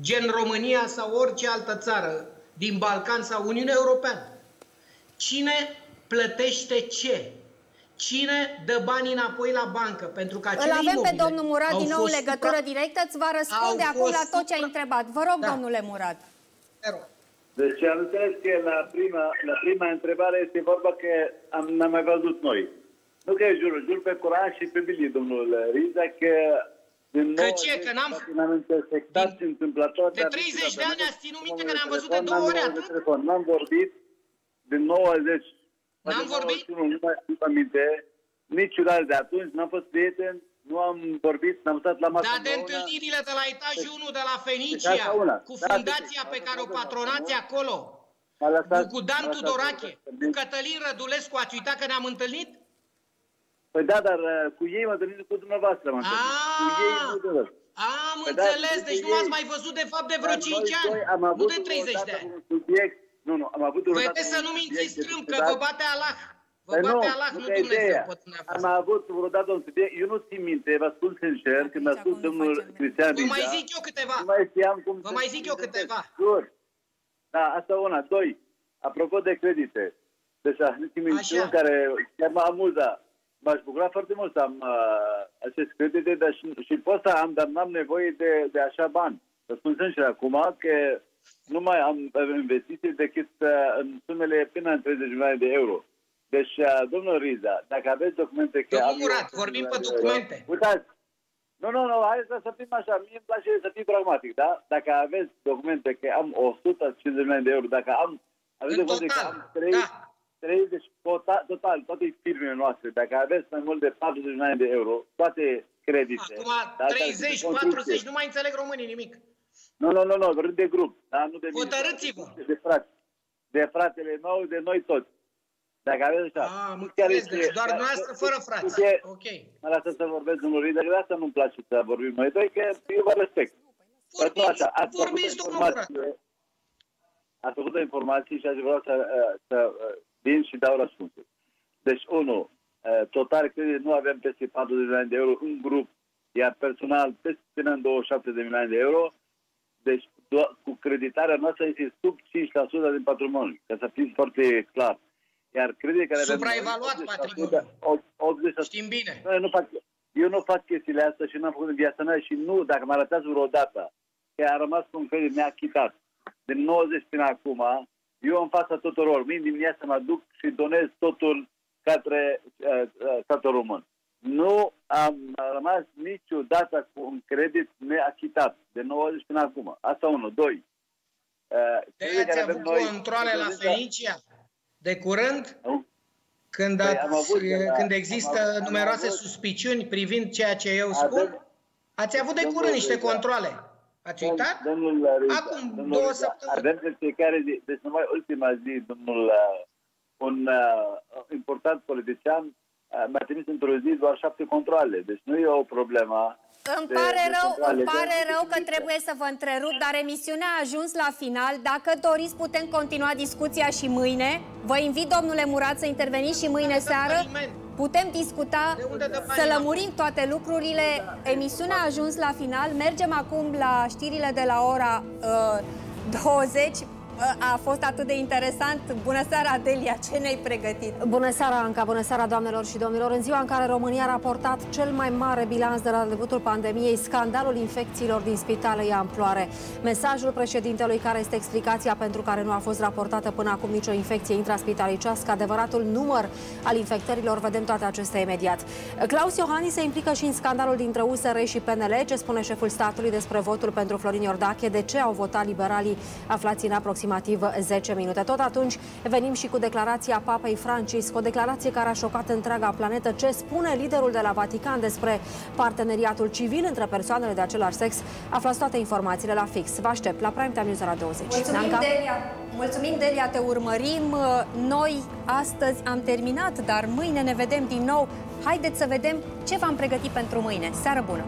gen România sau orice altă țară din Balcan sau Uniunea Europeană, cine plătește ce? Cine dă banii înapoi la bancă? Pentru că acele Îl avem pe imobile domnul Murat au din nou în fost legătură supra- directă. Îți va răspunde au acum fost la tot ce ai supra- întrebat. Vă rog, Da. domnule Murat. Deci am înțeles că la prima, la prima întrebare este vorba că am, n-am mai văzut noi. Nu că e jurul, jur pe Coran și pe Biblie, domnul Riza, că din Că nou, ce? Că n-am- n-am intersectat din... întâmplător. De dar 30 de dar ani nu- ați ținut minte nu că ne-am văzut de telefon, două n-am ori, numărul de atât? telefon, N-am vorbit din 90. N-am vorbit? Nu, nu mai nu aminte. Niciodată de atunci, n-am fost prieten, nu am vorbit, n-am stat la masă Dar de împreună. întâlnirile de la etajul 1 de la Deci Fenicia, asta una. cu Da, fundația deci, pe care o asta patronați acolo, M-a lăsat- cu Dan m-a lăsat Tudorache, să cu Cătălin Rădulescu, ați uitat că ne-am întâlnit? Păi da, dar uh, cu ei m-am întâlnit cu dumneavoastră, m-am întâlnit. Cu ei nu de râs. Am Păi da, înțeles, cu deci nu ei- ați mai văzut de fapt de vreo Dar 5 noi ani, doi am nu avut de 30 odată de ani. un subiect, nu, nu, am avut odată Vedeți să un nu subiect mințiți de strâmb, că discutat. vă bate Allah. Vă Păi bate nu, Allah, nu nu că e Dumnezeu ideea. pe dumneavoastră. Am avut vreodată un subiect, eu nu țin minte, vă spun sincer, când a spus domnul Cristian Vă mai Riza, zic eu câteva. nu mai știam cum Vă să- mai zic eu câteva. Sigur. Da, asta una. Doi, apropo de credite, deci anumite minciuni care chiar mă amuză. M-aș bucura foarte mult să am uh, acest credite, dar și, și pot să am, dar n-am nevoie de, de așa bani. Vă spun sincer acum că nu mai am uh, investiții decât uh, în sumele până în 30 milioane de euro. Deci, uh, domnul Riza, dacă aveți documente că Domnul am... Murat, vorbim pe documente. Uitați, nu, nu, nu, hai să, să fim așa, mie îmi place să fim pragmatic, da? Dacă aveți documente că am 150 de milioane de euro, dacă am... Aveți În documente că total, am 3, da. 30, total, total, toate firmele noastre, dacă aveți mai mult de 40 de milioane de euro, toate credite... Acum da, care 30, sunt de construcție. 40, nu mai înțeleg românii nimic. Nu, nu, nu, nu, vorbim de grup, da? Nu de mine. Hotărâți-vă. De frate. De fratele meu, de noi toți. Dacă aveți așa... Ah, am nu chiar înțeles, este- deci doar da, dumneavoastră fără frați. știu că- Ok. Mă lasă să vorbesc, domnul Ridă, că de asta nu-mi place să vorbim noi doi, că eu vă respect. Vorbiți, așa, ați vorbiți, făcut o domnul informație- Ați făcut o informație și aș vrea să, uh, să uh, vin și dau răspunsul. Deci, unu, uh, total credit nu avem peste 40 de milioane de euro în grup, iar personal peste până în 27 de milioane de euro. Deci, do- cu creditarea noastră este sub 5% din patrimoniu, ca să fiți foarte clar. Iar creditele care avem... Supraevaluat noi, 80%, patrimoniul. 80%, Știm bine. eu nu fac, eu nu fac chestiile astea și n-am făcut în viața mea și nu, dacă mă arătați vreodată că a rămas cu un credit neachitat din 90 până acum, eu în fața tuturor, mâine dimineața mă duc și donez totul către uh, uh, statul român. Nu am rămas niciodată cu un credit neachitat de 90 până acum. Asta unul. Doi. Uh, De creditele ați care avem avut noi- controle la Fenicia de curând? Când, Păi, ați, am avut, da, când am există avut- am numeroase avut. suspiciuni privind ceea ce eu spun, Avem- ați avut de Domnul curând niște Riza. controle. Ați uitat? Domnul Riza, Acum domnul două Riza, săptămâni. Avem de fiecare zi, deci numai ultima zi, domnul, uh, un uh, important politician mi-a trimis într-o zi doar șapte controle. Deci nu e o problemă îmi de- pare de rău, controale, îmi de pare rău că antisemite. trebuie să vă întrerup, dar emisiunea a ajuns la final. Dacă doriți, putem continua discuția și mâine. Vă invit, domnule Murat, să interveniți și mâine seară. Putem discuta, să lămurim toate lucrurile. Emisiunea a ajuns la final. Mergem acum la știrile de la ora uh, 20. A fost atât de interesant. Bună seara, Adelia, ce ne-ai pregătit? Bună seara, Anca! Bună seara, doamnelor și domnilor! În ziua în care România a raportat cel mai mare bilanț de la debutul pandemiei, scandalul infecțiilor din spitale ia amploare. Mesajul președintelui, care este explicația pentru care nu a fost raportată până acum nicio infecție intraspitalicească, adevăratul număr al infectărilor, vedem toate acestea imediat. Claus Iohannis se implică și în scandalul dintre USR și PNL. Ce spune șeful statului despre votul pentru Florin Iordache? De ce au votat liberalii aflați în aproximativ 10 minute? Tot atunci venim și cu declarația Papei Francisc, o declarație care a șocat întreaga planetă. Ce spune liderul de la Vatican despre parteneriatul civil între persoanele de același sex? Aflați toate informațiile la fix. Vă aștept la Prime Time News la 20. Mulțumim, Nanca? Delia. Mulțumim, Delia, te urmărim. Noi astăzi am terminat, dar mâine ne vedem din nou. Haideți să vedem ce v-am pregătit pentru mâine. Seară bună!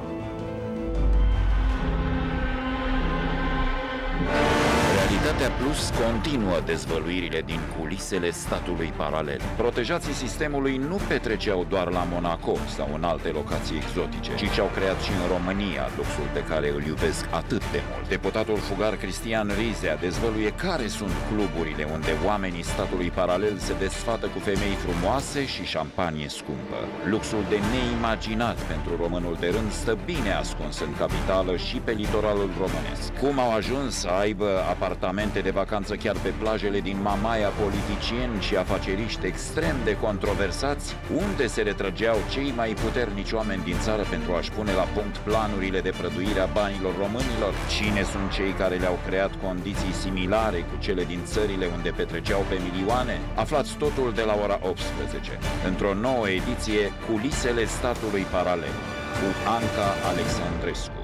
Realitatea Plus continuă dezvăluirile din culisele statului paralel. Protejații sistemului nu petreceau doar la Monaco sau în alte locații exotice, ci ce-au creat și în România luxul pe care îl iubesc atât de mult. Deputatul fugar Cristian Rizea dezvăluie care sunt cluburile unde oamenii statului paralel se desfată cu femei frumoase și șampanie scumpă. Luxul de neimaginat pentru românul de rând stă bine ascuns în capitală și pe litoralul românesc. Cum au ajuns să aibă apartamente de vacanță chiar pe plajele din Mamaia politicieni și afaceriști extrem de controversați, unde se retrăgeau cei mai puternici oameni din țară pentru a-și pune la punct planurile de prăduire a banilor românilor? Cine sunt cei care le-au creat condiții similare cu cele din țările unde petreceau pe milioane? Aflați totul de la ora 18, într-o nouă ediție Culisele statului paralel, cu Anca Alexandrescu.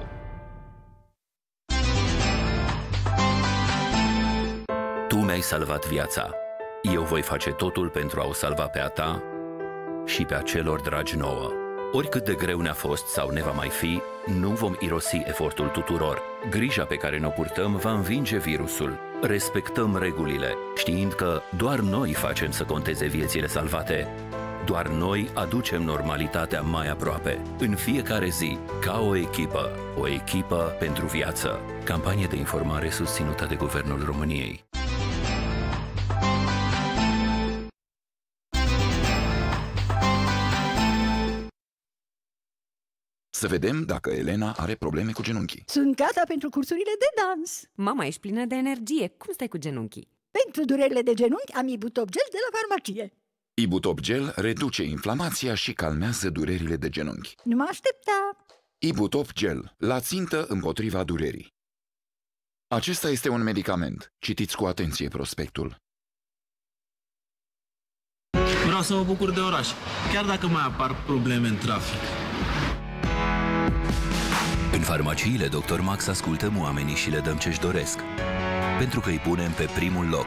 Mi-ai salvat viața. Eu voi face totul pentru a o salva pe a ta și pe a celor dragi nouă. Oricât de greu ne-a fost sau ne va mai fi, nu vom irosi efortul tuturor. Grija pe care ne-o purtăm va învinge virusul. Respectăm regulile, știind că doar noi facem să conteze viețile salvate. Doar noi aducem normalitatea mai aproape. În fiecare zi, ca o echipă. O echipă pentru viață. Campanie de informare susținută de Guvernul României. Să vedem dacă Elena are probleme cu genunchii. Sunt gata pentru cursurile de dans. Mama, ești plină de energie. Cum stai cu genunchii? Pentru durerile de genunchi am Ibutop Gel de la farmacie. Ibutop Gel reduce inflamația și calmează durerile de genunchi. Nu mă aștepta. Ibutop Gel, la țintă împotriva durerii. Acesta este un medicament. Citiți cu atenție prospectul. Vreau să mă bucur de oraș, chiar dacă mai apar probleme în trafic. În farmaciile Dr. Max ascultăm oamenii și le dăm ce-și doresc. Pentru că îi punem pe primul loc.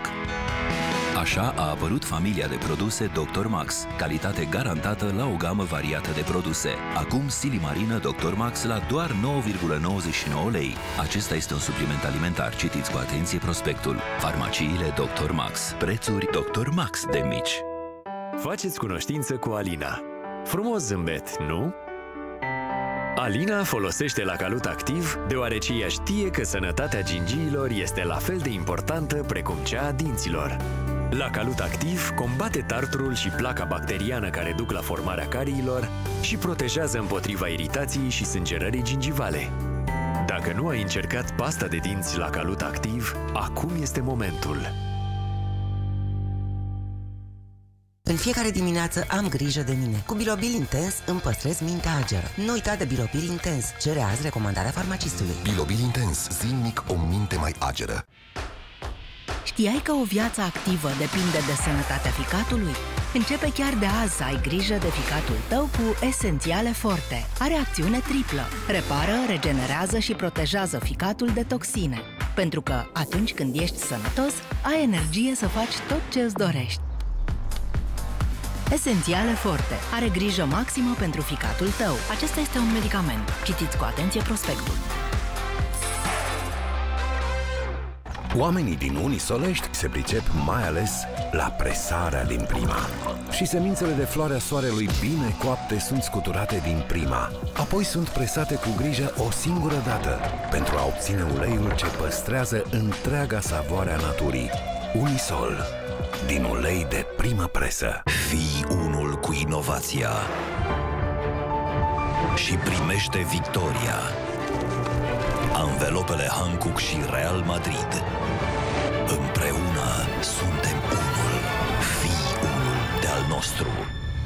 Așa a apărut familia de produse Dr. Max, calitate garantată la o gamă variată de produse. Acum silimarină Dr. Max la doar 9,99 lei. Acesta este un supliment alimentar. Citiți cu atenție prospectul. Farmaciile Dr. Max. Prețuri Dr. Max de mici. Faceți cunoștință cu Alina. Frumos zâmbet, nu? Alina folosește la calut activ deoarece ea știe că sănătatea gingiilor este la fel de importantă precum cea a dinților. La calut activ combate tartrul și placa bacteriană care duc la formarea cariilor și protejează împotriva iritației și sângerării gingivale. Dacă nu ai încercat pasta de dinți la calut activ, acum este momentul. În fiecare dimineață am grijă de mine. Cu Bilobil Intens îmi păstrez mintea ageră. Nu uita de Bilobil Intens. Cere azi recomandarea farmacistului. Bilobil Intens, zilnic o minte mai ageră. Știai că o viață activă depinde de sănătatea ficatului? Începe chiar de azi să ai grijă de ficatul tău cu Esențiale Forte. Are acțiune triplă. Repară, regenerează și protejează ficatul de toxine. Pentru că atunci când ești sănătos, ai energie să faci tot ce îți dorești. Esențiale Forte. Are grijă maximă pentru ficatul tău. Acesta este un medicament. Citiți cu atenție prospectul. Oamenii din Unisolești se pricep mai ales la presarea din prima. Și semințele de floarea soarelui bine coapte sunt scuturate din prima. Apoi sunt presate cu grijă o singură dată pentru a obține uleiul ce păstrează întreaga savoare a naturii. Unisol. Din ulei de primă presă. Fii unul cu inovația și primește victoria. Anvelopele Hankook și Real Madrid. Împreună suntem unul. Fii unul de-al nostru.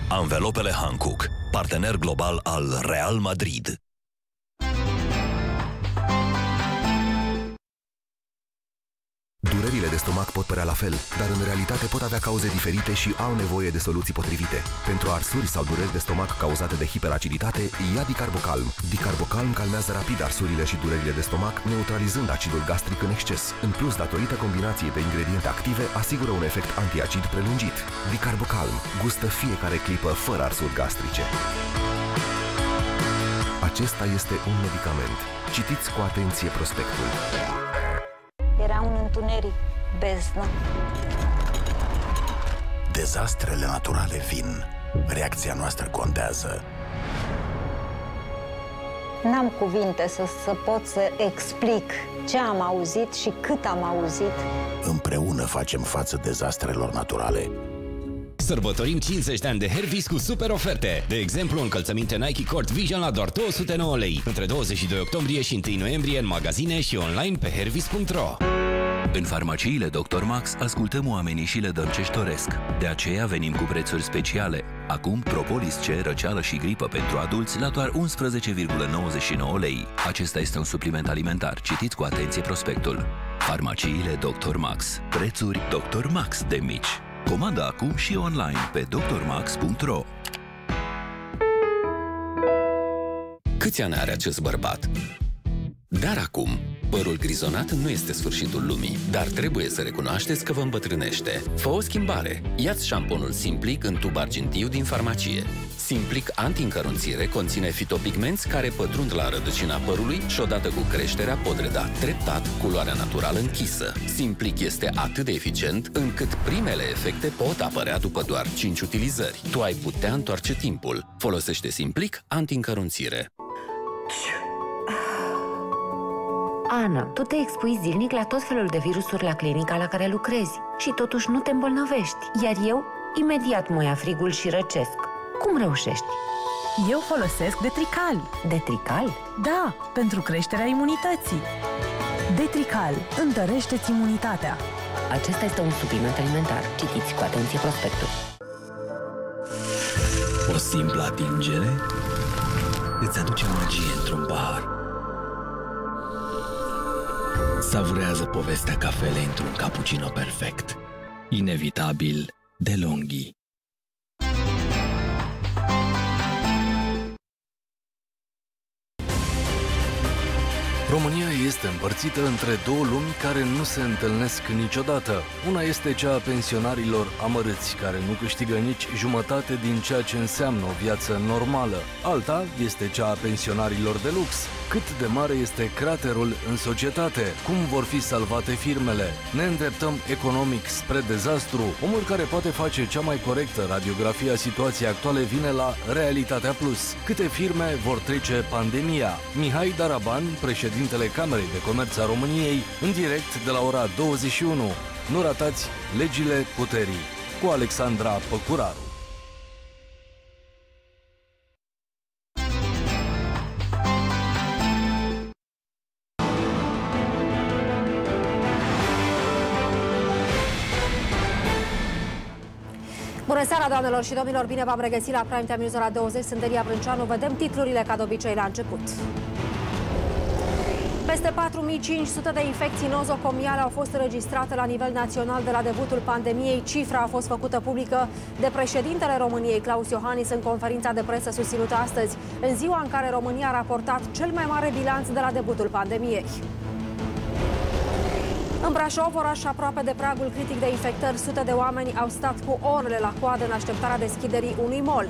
Anvelopele Hankook, partener global al Real Madrid. Stomac pot părea la fel, dar în realitate pot avea cauze diferite și au nevoie de soluții potrivite. Pentru arsuri sau dureri de stomac cauzate de hiperaciditate, ia Dicarbocalm. Dicarbocalm calmează rapid arsurile și durerile de stomac, neutralizând acidul gastric în exces. În plus, datorită combinației de ingrediente active, asigură un efect antiacid prelungit. Dicarbocalm gustă fiecare clipă fără arsuri gastrice. Acesta este un medicament. Citiți cu atenție prospectul. Era un întuneric, beznă. Dezastrele naturale vin. Reacția noastră contează. N-am cuvinte să, să pot să explic ce am auzit și cât am auzit. Împreună facem față dezastrelor naturale. Sărbătorim 50 de ani de Hervis cu super oferte. De exemplu, încălțăminte Nike Court Vision la doar 209 lei. Între 22 octombrie și 1 noiembrie în magazine și online pe hervis.ro. În farmaciile Dr. Max ascultăm oamenii și le dăm ce-și doresc. De aceea venim cu prețuri speciale. Acum Propolis C, răceală și gripă pentru adulți la doar 11,99 lei. Acesta este un supliment alimentar. Citiți cu atenție prospectul. Farmaciile Dr. Max. Prețuri Dr. Max de mici. Comanda acum și online pe drmax.ro Câți ani are acest bărbat? Dar acum, părul grizonat nu este sfârșitul lumii, dar trebuie să recunoașteți că vă îmbătrânește. Fă o schimbare. Iați șamponul Simplic în tub argintiu din farmacie. Simplic anti-încărunțire conține fitopigmenți care pătrund la rădăcina părului și odată cu creșterea pot reda treptat culoarea naturală închisă. Simplic este atât de eficient încât primele efecte pot apărea după doar 5 utilizări. Tu ai putea întoarce timpul. Folosește Simplic anti-încărunțire. Ana, tu te expui zilnic la tot felul de virusuri la clinica la care lucrezi și totuși nu te îmbolnăvești, iar eu imediat mă ia frigul și răcesc. Cum reușești? Eu folosesc Detrical. Detrical? Da, pentru creșterea imunității. Detrical întărește-ți imunitatea. Acesta este un supliment alimentar. Citiți cu atenție prospectul. O simplă atingere îți aduce magie într-un pahar. Savurează povestea cafelei într-un cappuccino perfect. Inevitabil de Longhi. România este împărțită între două lumi care nu se întâlnesc niciodată. Una este cea a pensionarilor amărâți, care nu câștigă nici jumătate din ceea ce înseamnă o viață normală. Alta este cea a pensionarilor de lux. Cât de mare este craterul în societate? Cum vor fi salvate firmele? Ne îndreptăm economic spre dezastru? Omul care poate face cea mai corectă radiografie a situației actuale vine la Realitatea Plus. Câte firme vor trece pandemia? Mihai Daraban, președintele Camerei de Comerț a României, în direct de la ora 21. Nu ratați legile puterii cu Alexandra Păcuraru. Bună seara, doamnelor și domnilor! Bine v-am regăsit la Prime Time News la 20. Sunt Delia Brânceanu. Vedem titlurile ca de obicei la început. Peste 4500 de infecții nozocomiale au fost înregistrate la nivel național de la debutul pandemiei. Cifra a fost făcută publică de președintele României, Claus Iohannis, în conferința de presă susținută astăzi, în ziua în care România a raportat cel mai mare bilanț de la debutul pandemiei. În Brașov, oraș aproape de pragul critic de infectări, sute de oameni au stat cu orele la coadă în așteptarea deschiderii unui mall.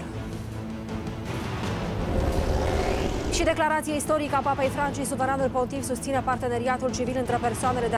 Și declarația istorică a Papei Francis, suveranul pontiv susține parteneriatul civil între persoanele de